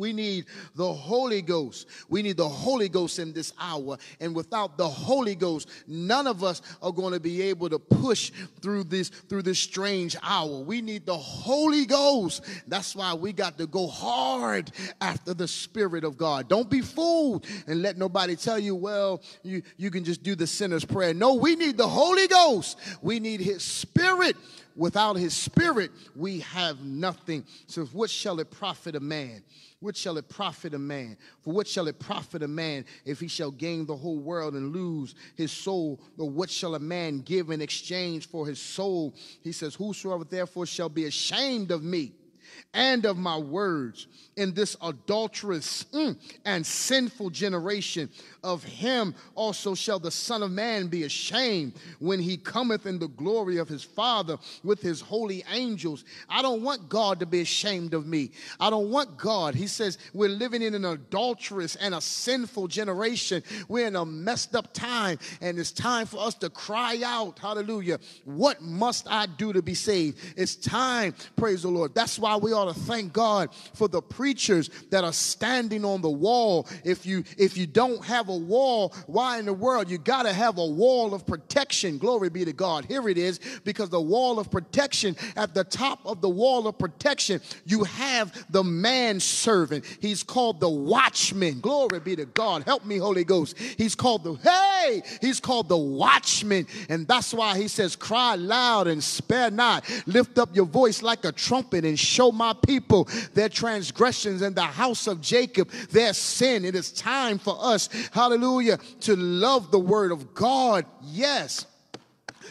S2: We need the Holy Ghost. We need the Holy Ghost in this hour. And without the Holy Ghost, none of us are going to be able to push through this through this strange hour. We need the Holy Ghost. That's why we got to go hard after the Spirit of God. Don't be fooled and let nobody tell you, well, you, you can just do the sinner's prayer. No, we need the Holy Ghost. We need his spirit without his spirit, we have nothing. So, what shall it profit a man? What shall it profit a man? For what shall it profit a man if he shall gain the whole world and lose his soul? Or what shall a man give in exchange for his soul? He says, Whosoever therefore shall be ashamed of me and of my words in this adulterous mm, and sinful generation. Of him also shall the Son of Man be ashamed when he cometh in the glory of his Father with his holy angels. I don't want God to be ashamed of me. I don't want God. He says we're living in an adulterous and a sinful generation. We're in a messed up time, and it's time for us to cry out, Hallelujah. What must I do to be saved? It's time, praise the Lord. That's why we ought to thank God for the preachers that are standing on the wall. If you if you don't have a wall, why in the world? You got to have a wall of protection. Glory be to God. Here it is because the wall of protection, at the top of the wall of protection, you have the man servant. He's called the watchman. Glory be to God. Help me, Holy Ghost. He's called the, hey, he's called the watchman. And that's why he says, cry loud and spare not. Lift up your voice like a trumpet and show my people their transgressions in the house of Jacob, their sin. It is time for us, hallelujah, to love the word of God. Yes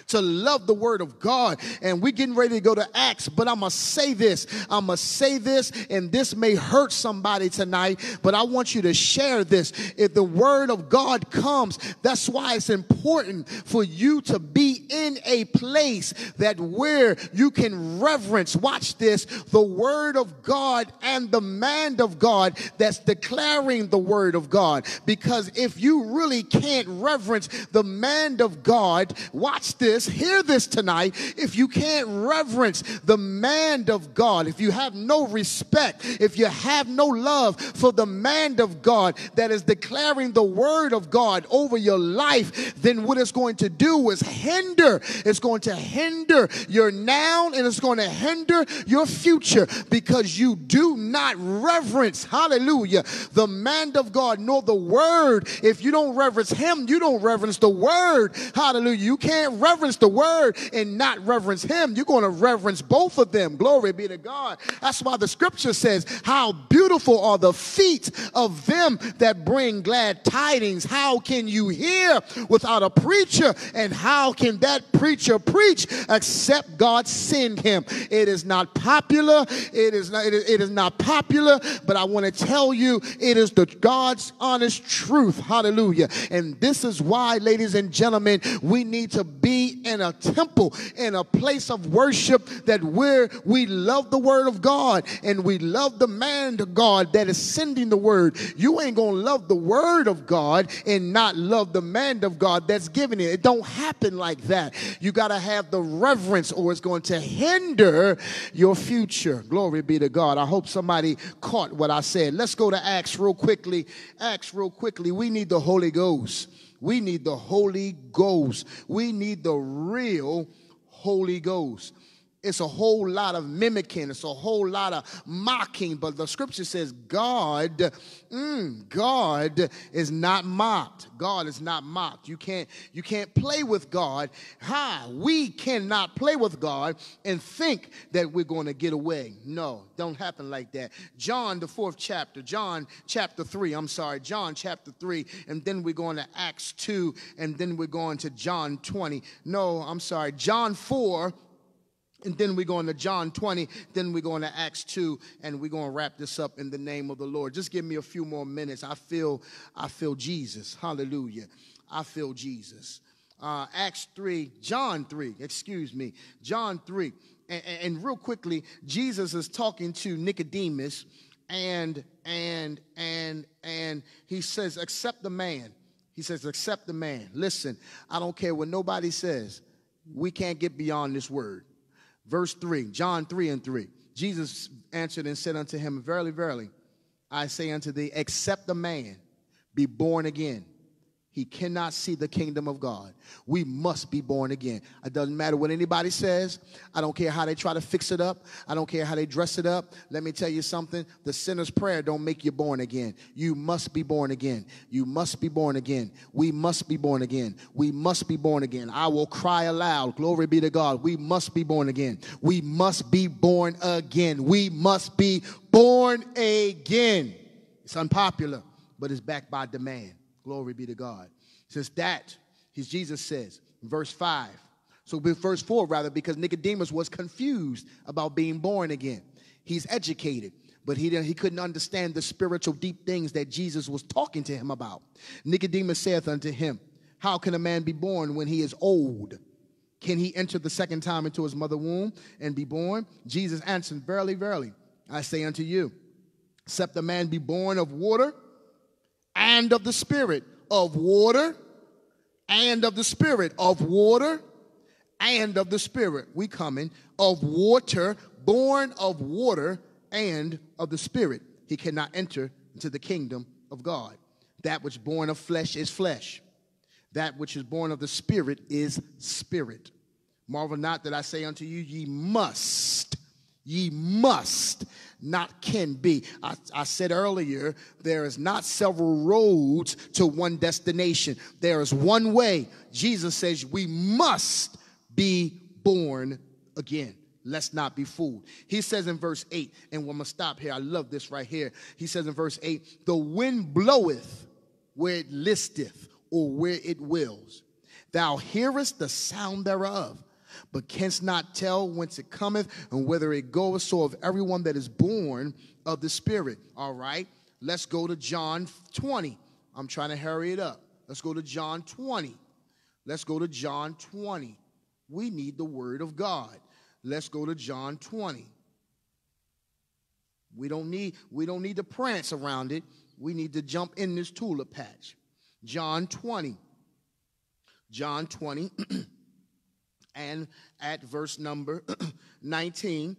S2: to love the word of God. And we're getting ready to go to Acts, but I'm going to say this. I'm going to say this, and this may hurt somebody tonight, but I want you to share this. If the word of God comes, that's why it's important for you to be in a place that where you can reverence, watch this, the word of God and the man of God that's declaring the word of God. Because if you really can't reverence the man of God, watch this this, hear this tonight. If you can't reverence the man of God, if you have no respect, if you have no love for the man of God that is declaring the word of God over your life, then what it's going to do is hinder. It's going to hinder your now and it's going to hinder your future because you do not reverence, hallelujah, the man of God nor the word. If you don't reverence him, you don't reverence the word. Hallelujah. You can't reverence reverence the word and not reverence him. You're going to reverence both of them. Glory be to God. That's why the scripture says, How beautiful are the feet of them that bring glad tidings. How can you hear without a preacher? And how can that preacher preach except God send him? It is not popular. It is not, it is, it is not popular, but I want to tell you it is the God's honest truth. Hallelujah. And this is why, ladies and gentlemen, we need to be be in a temple, in a place of worship that where we love the word of God and we love the man of God that is sending the word. You ain't gonna love the word of God and not love the man of God that's giving it. It don't happen like that. You gotta have the reverence or it's going to hinder your future. Glory be to God. I hope somebody caught what I said. Let's go to Acts real quickly. Acts real quickly. We need the Holy Ghost. We need the Holy Ghost. We need the real Holy Ghost. It's a whole lot of mimicking. It's a whole lot of mocking. But the scripture says God, mm, God is not mocked. God is not mocked. You can't, you can't play with God. Ha! We cannot play with God and think that we're going to get away. No, don't happen like that. John, the fourth chapter, John chapter three. I'm sorry, John chapter three, and then we're going to Acts two, and then we're going to John 20. No, I'm sorry, John four and then we go into John 20, then we go into Acts 2, and we're going to wrap this up in the name of the Lord. Just give me a few more minutes. I feel, I feel Jesus. Hallelujah. I feel Jesus. Uh, Acts 3, John 3, excuse me, John 3. And, and real quickly, Jesus is talking to Nicodemus, and and and and he says, accept the man. He says, accept the man. Listen, I don't care what nobody says. We can't get beyond this word. Verse 3, John 3 and 3. Jesus answered and said unto him, Verily, verily, I say unto thee, except a man be born again, he cannot see the kingdom of God. We must be born again. It doesn't matter what anybody says. I don't care how they try to fix it up. I don't care how they dress it up. Let me tell you something. The sinner's prayer don't make you born again. You must be born again. You must be born again. We must be born again. We must be born again. I will cry aloud. Glory be to God. We must be born again. We must be born again. We must be born again. It's unpopular, but it's backed by demand. Glory be to God. Since that, his Jesus says, verse 5. So verse 4 rather, because Nicodemus was confused about being born again. He's educated, but he, he couldn't understand the spiritual deep things that Jesus was talking to him about. Nicodemus saith unto him, How can a man be born when he is old? Can he enter the second time into his mother womb and be born? Jesus answered, Verily, verily, I say unto you, except a man be born of water and of the Spirit, of water and of the Spirit, of water and of the Spirit. We coming of water, born of water and of the Spirit. He cannot enter into the kingdom of God. That which is born of flesh is flesh. That which is born of the Spirit is spirit. Marvel not that I say unto you, ye must, ye must not can be. I, I, said earlier, there is not several roads to one destination. There is one way. Jesus says we must be born again. Let's not be fooled. He says in verse 8, and we're going to stop here. I love this right here. He says in verse 8, the wind bloweth where it listeth or where it wills. Thou hearest the sound thereof but canst not tell whence it cometh and whither it goeth. So of everyone that is born of the Spirit. All right, let's go to John 20. I'm trying to hurry it up. Let's go to John 20. Let's go to John 20. We need the Word of God. Let's go to John 20. We don't need we don't need to prance around it. We need to jump in this tulip patch. John 20. John 20. and at verse number 19.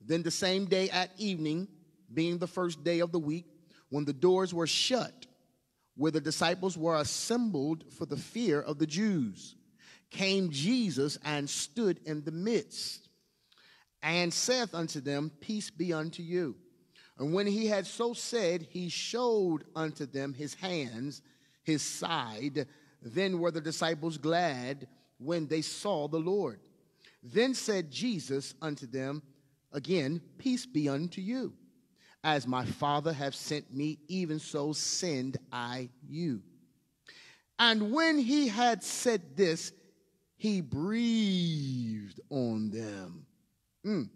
S2: Then the same day at evening, being the first day of the week, when the doors were shut, where the disciples were assembled for the fear of the Jews, came Jesus and stood in the midst, and saith unto them, Peace be unto you. And when he had so said, he showed unto them his hands, his side. Then were the disciples glad when they saw the Lord. Then said Jesus unto them, Again, peace be unto you. As my Father hath sent me, even so send I you. And when he had said this, he breathed on them mm.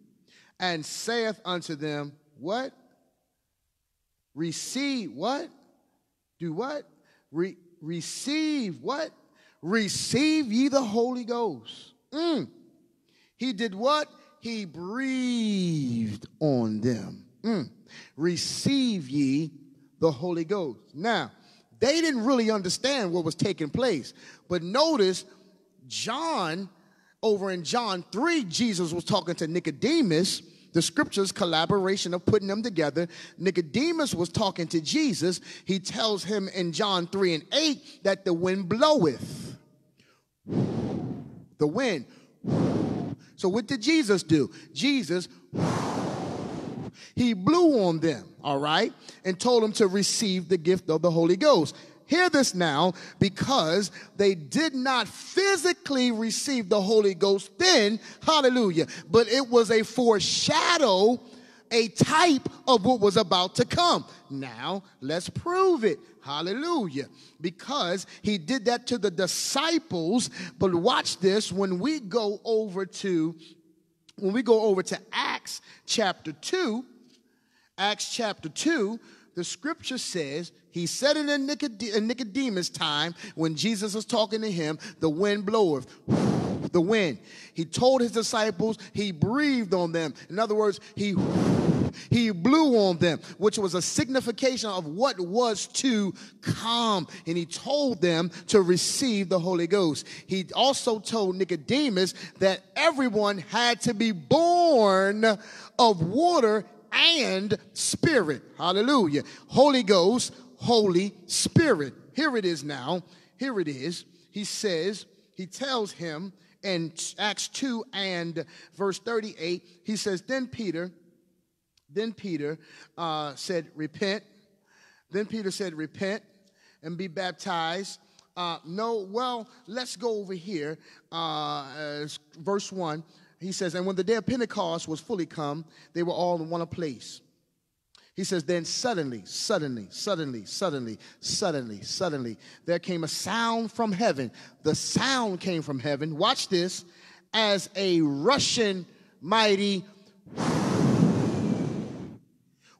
S2: and saith unto them, What? Receive what? Do what? Re- receive what? Receive ye the Holy Ghost. Mm. He did what? He breathed on them. Mm. Receive ye the Holy Ghost. Now, they didn't really understand what was taking place. But notice, John, over in John 3, Jesus was talking to Nicodemus the scriptures collaboration of putting them together nicodemus was talking to jesus he tells him in john 3 and 8 that the wind bloweth the wind. So what did jesus do? Jesus he blew on them all right and told them to receive the gift of the holy ghost. Hear this now, because they did not physically receive the Holy Ghost then, hallelujah, but it was a foreshadow, a type of what was about to come. Now, let's prove it. Hallelujah. Because he did that to the disciples. But watch this when we go over to when we go over to Acts chapter 2, Acts chapter 2, the scripture says he said it in, Nicodemus' time when Jesus was talking to him, the wind bloweth. The wind. He told his disciples, he breathed on them. In other words, he he blew on them, which was a signification of what was to come. And he told them to receive the Holy Ghost. He also told Nicodemus that everyone had to be born of water and spirit. Hallelujah. Holy Ghost, Holy Spirit. Here it is now. Here it is. He says, he tells him in Acts 2 and verse 38, he says, Then Peter, then Peter uh, said, Repent. Then Peter said, Repent and be baptized. Uh, no, well, let's go over here. Uh, verse 1, he says, And when the day of Pentecost was fully come, they were all in one place. He says, Then suddenly, suddenly, suddenly, suddenly, suddenly, suddenly, there came a sound from heaven. The sound came from heaven. Watch this as a rushing mighty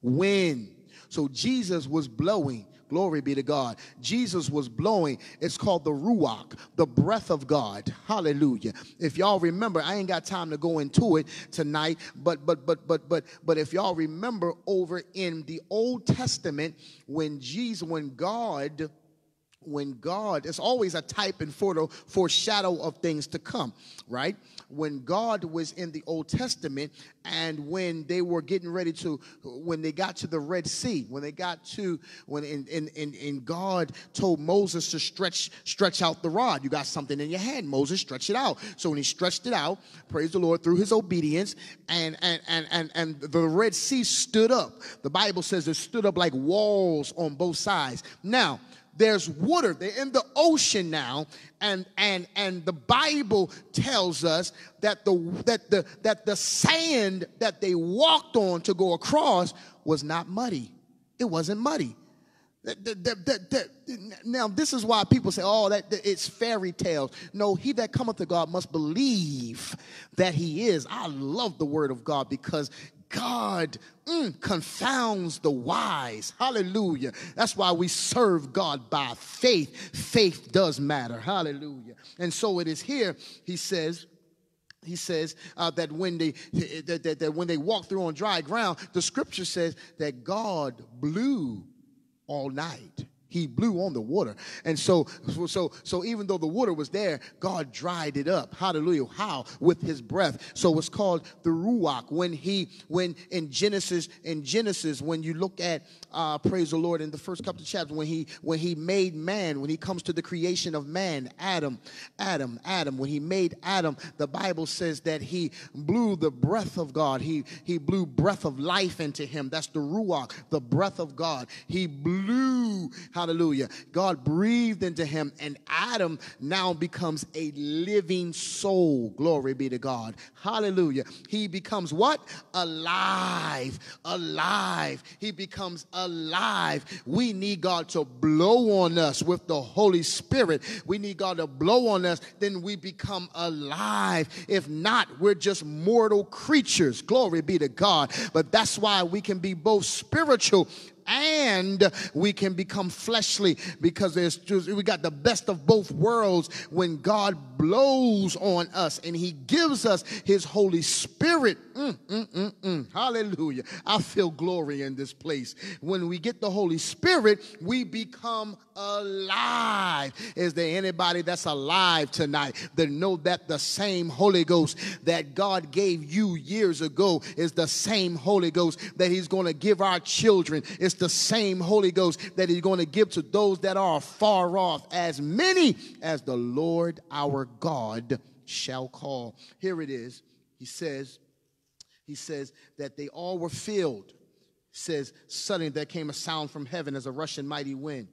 S2: wind. So Jesus was blowing Glory be to God. Jesus was blowing. It's called the Ruach, the breath of God. Hallelujah. If y'all remember, I ain't got time to go into it tonight, but but but but but but if y'all remember over in the Old Testament when Jesus when God when God, it's always a type and foreshadow of things to come, right? When God was in the Old Testament and when they were getting ready to, when they got to the Red Sea, when they got to, when in, in, God told Moses to stretch, stretch out the rod. You got something in your hand, Moses, stretch it out. So when he stretched it out, praise the Lord, through his obedience, and, and, and, and, and the Red Sea stood up. The Bible says it stood up like walls on both sides. Now, there's water. They're in the ocean now and and and the bible tells us that the that the that the sand that they walked on to go across was not muddy. It wasn't muddy. Now this is why people say oh that, that it's fairy tales. No he that cometh to god must believe that he is. I love the word of god because God mm, confounds the wise. Hallelujah. That's why we serve God by faith. Faith does matter. Hallelujah. And so it is here, he says, he says uh, that when they that, that, that when they walk through on dry ground, the scripture says that God blew all night. He blew on the water. And so, so, so even though the water was there, God dried it up. Hallelujah. How? With his breath. So it's called the Ruach. When he, when in Genesis, in Genesis, when you look at, uh, praise the Lord, in the first couple of chapters, when he, when he made man, when he comes to the creation of man, Adam, Adam, Adam, when he made Adam, the Bible says that he blew the breath of God. He, he blew breath of life into him. That's the Ruach, the breath of God. He blew, Hallelujah. God breathed into him, and Adam now becomes a living soul. Glory be to God. Hallelujah. He becomes what? Alive. Alive. He becomes alive. We need God to blow on us with the Holy Spirit. We need God to blow on us, then we become alive. If not, we're just mortal creatures. Glory be to God. But that's why we can be both spiritual and we can become fleshly because there's just, we got the best of both worlds when God blows on us and he gives us his Holy Spirit. Mm, mm, mm, mm. Hallelujah. I feel glory in this place. When we get the Holy Spirit, we become alive. Is there anybody that's alive tonight that know that the same Holy Ghost that God gave you years ago is the same Holy Ghost that he's going to give our children? It's the same Holy Ghost that he's going to give to those that are far off, as many as the Lord our God shall call. Here it is. He says, he says that they all were filled. He Says, suddenly there came a sound from heaven as a rushing mighty wind.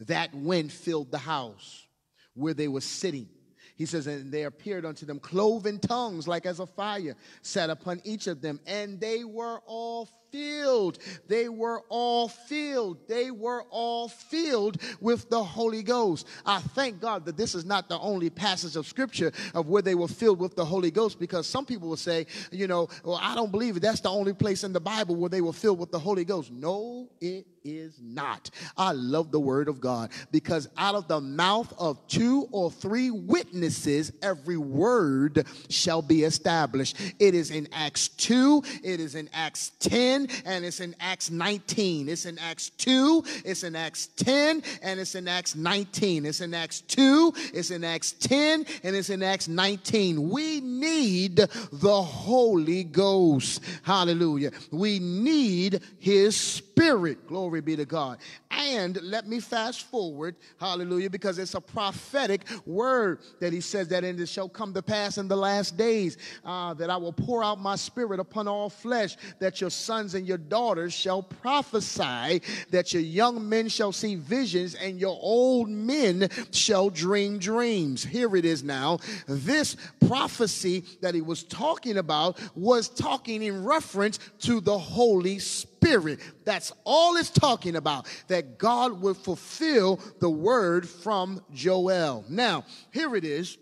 S2: That wind filled the house where they were sitting. He says, and there appeared unto them cloven tongues like as a fire sat upon each of them, and they were all filled. They were all filled. They were all filled with the Holy Ghost. I thank God that this is not the only passage of scripture of where they were filled with the Holy Ghost because some people will say, you know, well, I don't believe it. That's the only place in the Bible where they were filled with the Holy Ghost. No, it is not. I love the word of God because out of the mouth of two or three witnesses, every word shall be established. It is in Acts 2, it is in Acts 10, and it's in Acts 19. It's in Acts 2, it's in Acts 10, and it's in Acts 19. It's in Acts 2, it's in Acts 10, and it's in Acts 19. We need the Holy Ghost. Hallelujah. We need his spirit. Glory be to God. And let me fast forward, hallelujah, because it's a prophetic word that he says that and it shall come to pass in the last days uh, that I will pour out my spirit upon all flesh, that your sons and your daughters shall prophesy, that your young men shall see visions, and your old men shall dream dreams. Here it is now. This prophecy that he was talking about was talking in reference to the Holy Spirit. Spirit. That's all it's talking about, that God would fulfill the word from Joel. Now, here it is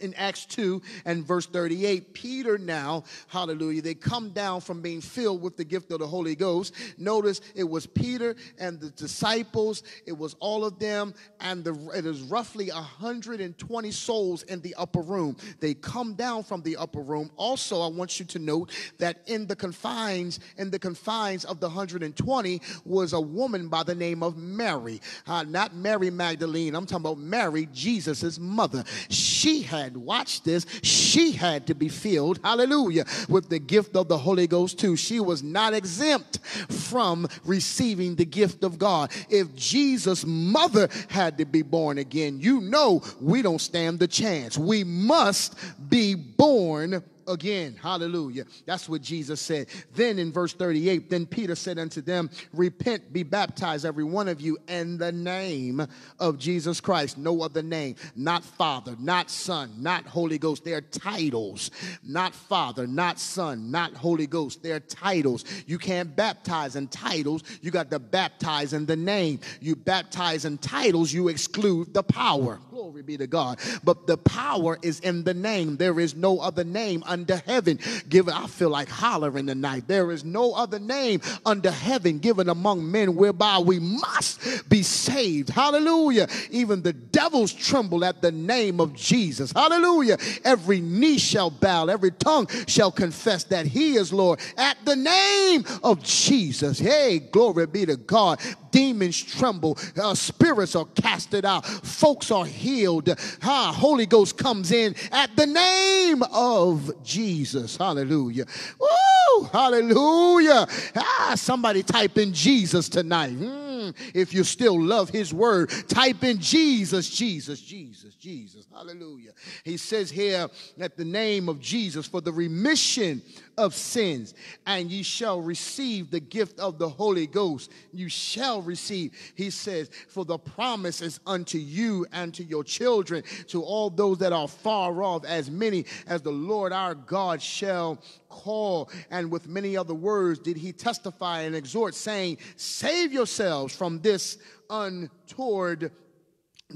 S2: in Acts 2 and verse 38, Peter now, hallelujah, they come down from being filled with the gift of the Holy Ghost. Notice it was Peter and the disciples, it was all of them, and the, it is roughly 120 souls in the upper room. They come down from the upper room. Also, I want you to note that in the confines, in the confines of the 120 was a woman by the name of Mary. Uh, not Mary Magdalene, I'm talking about Mary, Jesus' mother. She had had, watch this, she had to be filled, hallelujah, with the gift of the Holy Ghost too. She was not exempt from receiving the gift of God. If Jesus' mother had to be born again, you know we don't stand the chance. We must be born again. Hallelujah. That's what Jesus said. Then in verse 38, then Peter said unto them, Repent, be baptized, every one of you, in the name of Jesus Christ. No other name. Not Father, not Son, not Holy Ghost. They're titles. Not Father, not Son, not Holy Ghost. They're titles. You can't baptize in titles. You got to baptize in the name. You baptize in titles, you exclude the power. Glory be to God. But the power is in the name. There is no other name under heaven given. I feel like hollering tonight. There is no other name under heaven given among men whereby we must be saved. Hallelujah. Even the devils tremble at the name of Jesus. Hallelujah. Every knee shall bow, every tongue shall confess that he is Lord at the name of Jesus. Hey, glory be to God demons tremble, uh, spirits are casted out, folks are healed. Ah, Holy Ghost comes in at the name of Jesus. Hallelujah. Woo! Hallelujah. Ah, somebody type in Jesus tonight. Mm, if you still love his word, type in Jesus, Jesus, Jesus, Jesus. Hallelujah. He says here at the name of Jesus for the remission of sins, and ye shall receive the gift of the Holy Ghost. You shall receive, he says, for the promise is unto you and to your children, to all those that are far off, as many as the Lord our God shall call. And with many other words did he testify and exhort, saying, Save yourselves from this untoward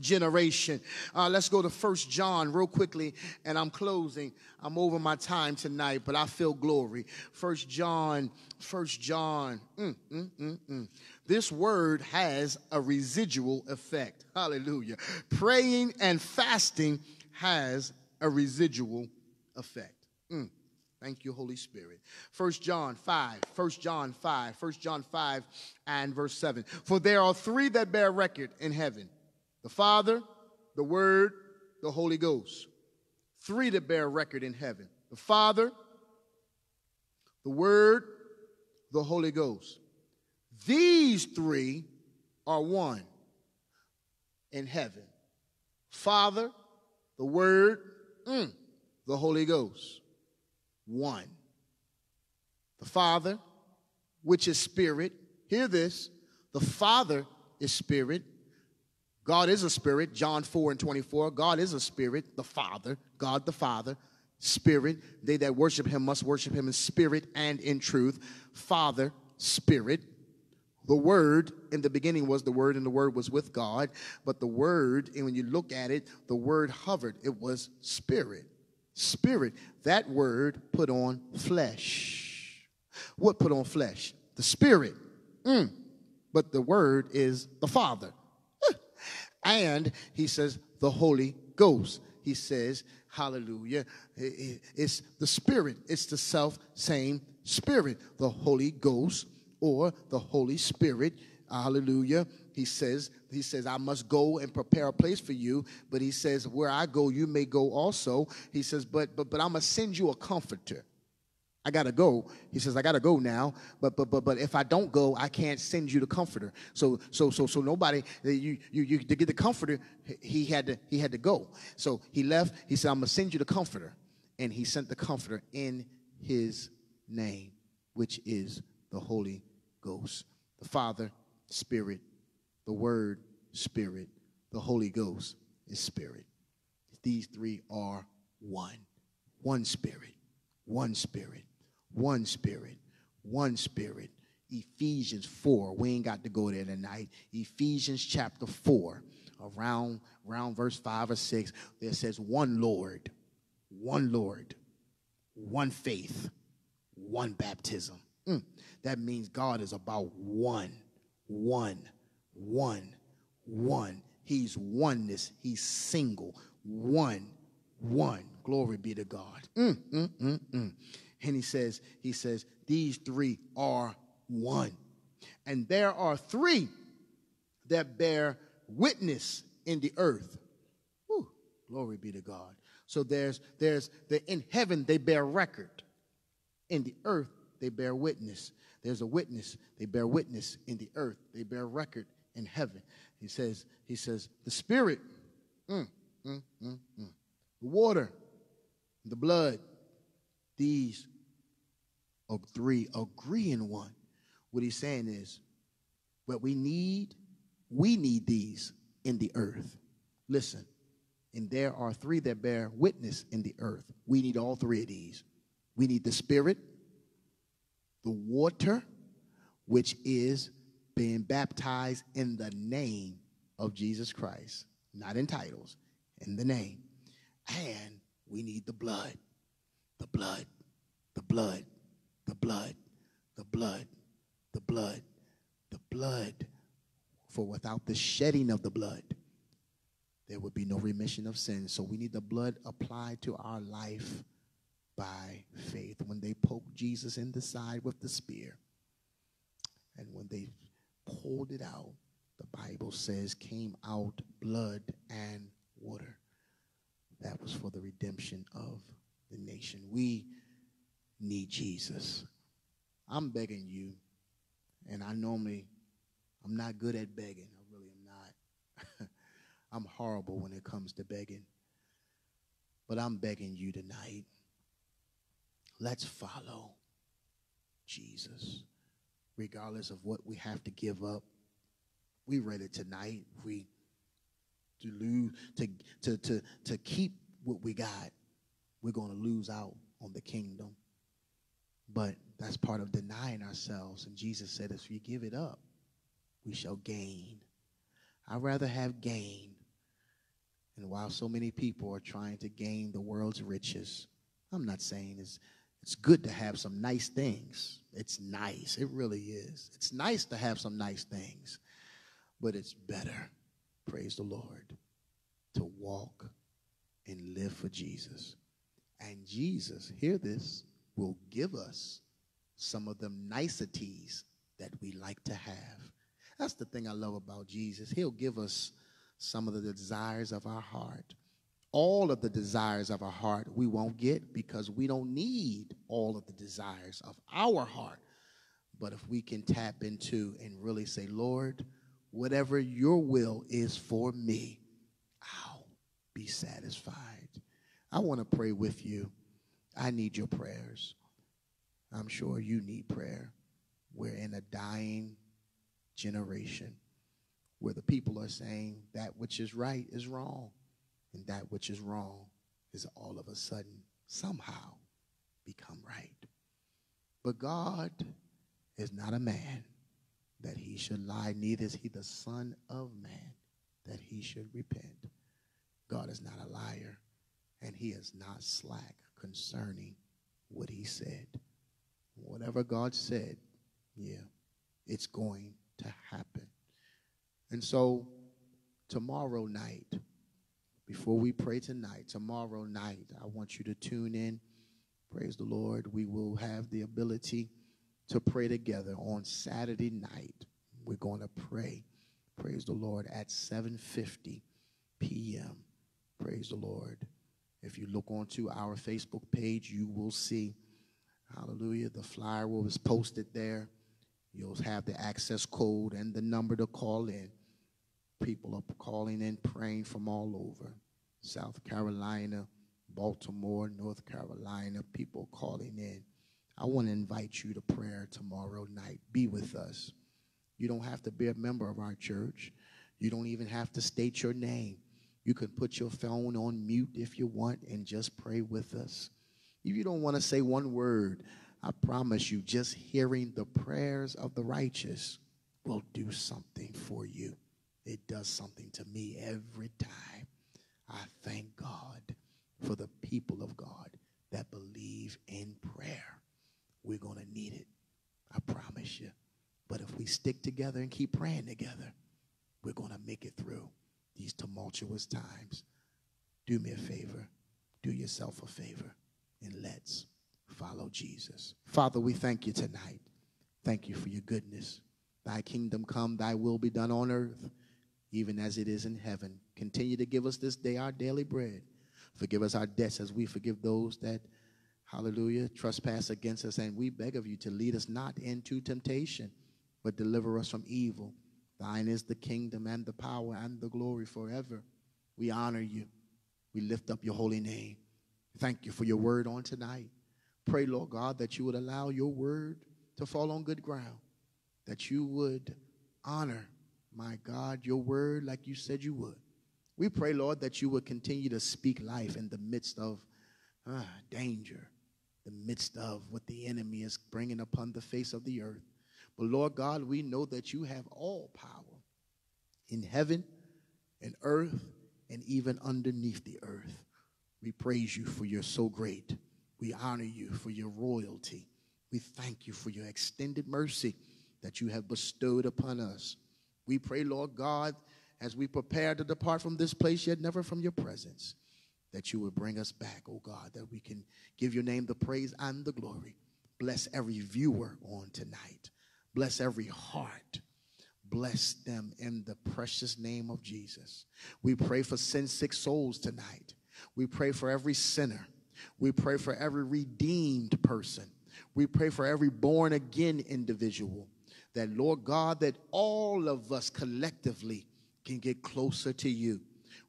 S2: generation. Uh, let's go to First John real quickly, and I'm closing. I'm over my time tonight, but I feel glory. First John, First John. Mm, mm, mm, mm. This word has a residual effect. Hallelujah. Praying and fasting has a residual effect. Mm. Thank you, Holy Spirit. First John 5, First John 5, First John 5 and verse 7. For there are three that bear record in heaven the Father, the Word, the Holy Ghost. Three that bear record in heaven the Father, the Word, the Holy Ghost. These three are one in heaven Father, the Word, mm, the Holy Ghost. One. The Father, which is Spirit. Hear this. The Father is Spirit. God is a spirit, John 4 and 24. God is a spirit, the Father, God the Father, spirit. They that worship him must worship him in spirit and in truth. Father, spirit. The Word in the beginning was the Word, and the Word was with God. But the Word, and when you look at it, the Word hovered. It was Spirit. Spirit. That Word put on flesh. What put on flesh? The Spirit. Mm. But the Word is the Father. And he says, the Holy Ghost. He says, hallelujah. It's the Spirit, it's the self same Spirit, the Holy Ghost or the Holy Spirit. Hallelujah. He says, he says, I must go and prepare a place for you. But he says, where I go, you may go also. He says, but but but I'm gonna send you a comforter. I gotta go. He says, I gotta go now. But but but but if I don't go, I can't send you the comforter. So so so so nobody you you you to get the comforter, he had to he had to go. So he left. He said, I'm gonna send you the comforter, and he sent the comforter in his name, which is the Holy Ghost, the Father, Spirit, the Word, Spirit, the Holy Ghost is Spirit. These three are one, one Spirit, one Spirit one spirit, one spirit. Ephesians 4. We ain't got to go there tonight. Ephesians chapter 4, around, around verse 5 or 6, it says, One Lord, one Lord, one faith, one baptism. Mm. That means God is about one, one, one, one. He's oneness, He's single, one, one. Glory be to God. Mm, mm, mm, mm. And he says, he says, these three are one. And there are three that bear witness in the earth. Whew, glory be to God. So there's there's the in heaven they bear record. In the earth they bear witness. There's a witness. They bear witness in the earth. They bear record in heaven. He says, he says, the spirit, mm, mm, mm, mm. the water, the blood, these three agree in one. What he's saying is, what we need, we need these in the earth. Listen, and there are three that bear witness in the earth. We need all three of these. We need the spirit, the water, which is being baptized in the name of Jesus Christ, not in titles, in the name. And we need the blood, the blood, the blood, the blood, the blood, the blood, the blood. For without the shedding of the blood, there would be no remission of sins. So we need the blood applied to our life by faith. When they poked Jesus in the side with the spear, and when they pulled it out, the Bible says came out blood and water. That was for the redemption of the nation. We need Jesus. I'm begging you, and I normally, I'm not good at begging. I really am not. I'm horrible when it comes to begging. But I'm begging you tonight. Let's follow Jesus, regardless of what we have to give up. We read it tonight. We to lose to to to to keep what we got, we're going to lose out on the kingdom. But that's part of denying ourselves. And Jesus said, if you give it up, we shall gain. I'd rather have gain And while so many people are trying to gain the world's riches, I'm not saying it's, it's good to have some nice things. It's nice. It really is. It's nice to have some nice things, but it's better, praise the Lord, to walk and live for Jesus. And Jesus, hear this, will give us some of the niceties that we like to have. That's the thing I love about Jesus. He'll give us some of the desires of our heart. All of the desires of our heart we won't get because we don't need all of the desires of our heart. But if we can tap into and really say, Lord, whatever your will is for me, I'll be satisfied. I want to pray with you. I need your prayers. I'm sure you need prayer. We're in a dying generation where the people are saying that which is right is wrong, and that which is wrong is all of a sudden somehow become right. But God is not a man that he should lie, neither is he the Son of Man that he should repent. God is not a liar, and he is not slack concerning what he said. Whatever God said, yeah, it's going to happen. And so, tomorrow night, before we pray tonight, tomorrow night, I want you to tune in. Praise the Lord. We will have the ability to pray together on Saturday night. We're going to pray. Praise the Lord at 7:50 p.m. Praise the Lord. If you look onto our Facebook page, you will see Hallelujah. The flyer was posted there. You'll have the access code and the number to call in. People are calling in, praying from all over South Carolina, Baltimore, North Carolina, people calling in. I want to invite you to prayer tomorrow night. Be with us. You don't have to be a member of our church. You don't even have to state your name. You can put your phone on mute if you want and just pray with us. If you don't want to say one word, I promise you, just hearing the prayers of the righteous will do something for you. It does something to me every time. I thank God for the people of God that believe in prayer. We're going to need it. I promise you. But if we stick together and keep praying together, we're going to make it through these tumultuous times. Do me a favor. Do yourself a favor and let's follow Jesus. Father, we thank you tonight. Thank you for your goodness. Thy kingdom come, thy will be done on earth, even as it is in heaven. Continue to give us this day our daily bread. Forgive us our debts as we forgive those that, hallelujah, trespass against us. And we beg of you to lead us not into temptation, but deliver us from evil. Thine is the kingdom and the power and the glory forever. We honor you. We lift up your holy name. Thank you for your word on tonight. Pray, Lord God, that you would allow your word to fall on good ground, that you would honor, my God, your word like you said you would. We pray, Lord, that you would continue to speak life in the midst of uh, danger, the midst of what the enemy is bringing upon the face of the earth. But Lord God, we know that you have all power in heaven and earth and even underneath the earth. We praise you for you're so great. We honor you for your royalty. We thank you for your extended mercy that you have bestowed upon us. We pray, Lord God, as we prepare to depart from this place, yet never from your presence, that you would bring us back, oh God, that we can give your name the praise and the glory. Bless every viewer on tonight. Bless every heart. Bless them in the precious name of Jesus. We pray for sin sick souls tonight. We pray for every sinner. We pray for every redeemed person. We pray for every born again individual. That, Lord God, that all of us collectively can get closer to you.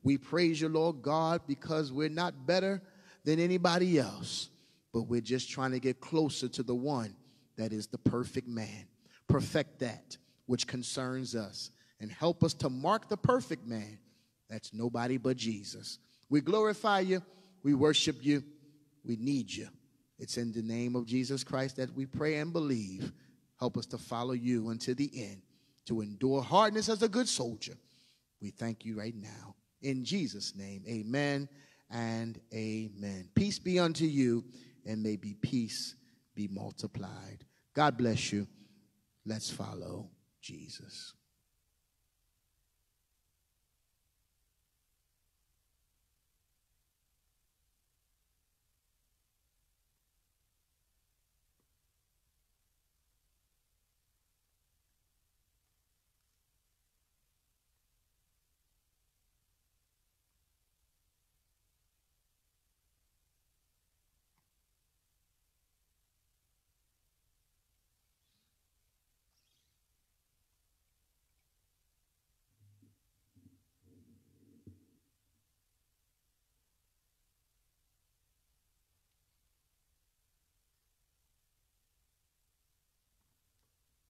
S2: We praise you, Lord God, because we're not better than anybody else, but we're just trying to get closer to the one that is the perfect man. Perfect that which concerns us and help us to mark the perfect man. That's nobody but Jesus. We glorify you. We worship you. We need you. It's in the name of Jesus Christ that we pray and believe. Help us to follow you until the end, to endure hardness as a good soldier. We thank you right now. In Jesus' name, amen and amen. Peace be unto you, and may be peace be multiplied. God bless you. Let's follow Jesus.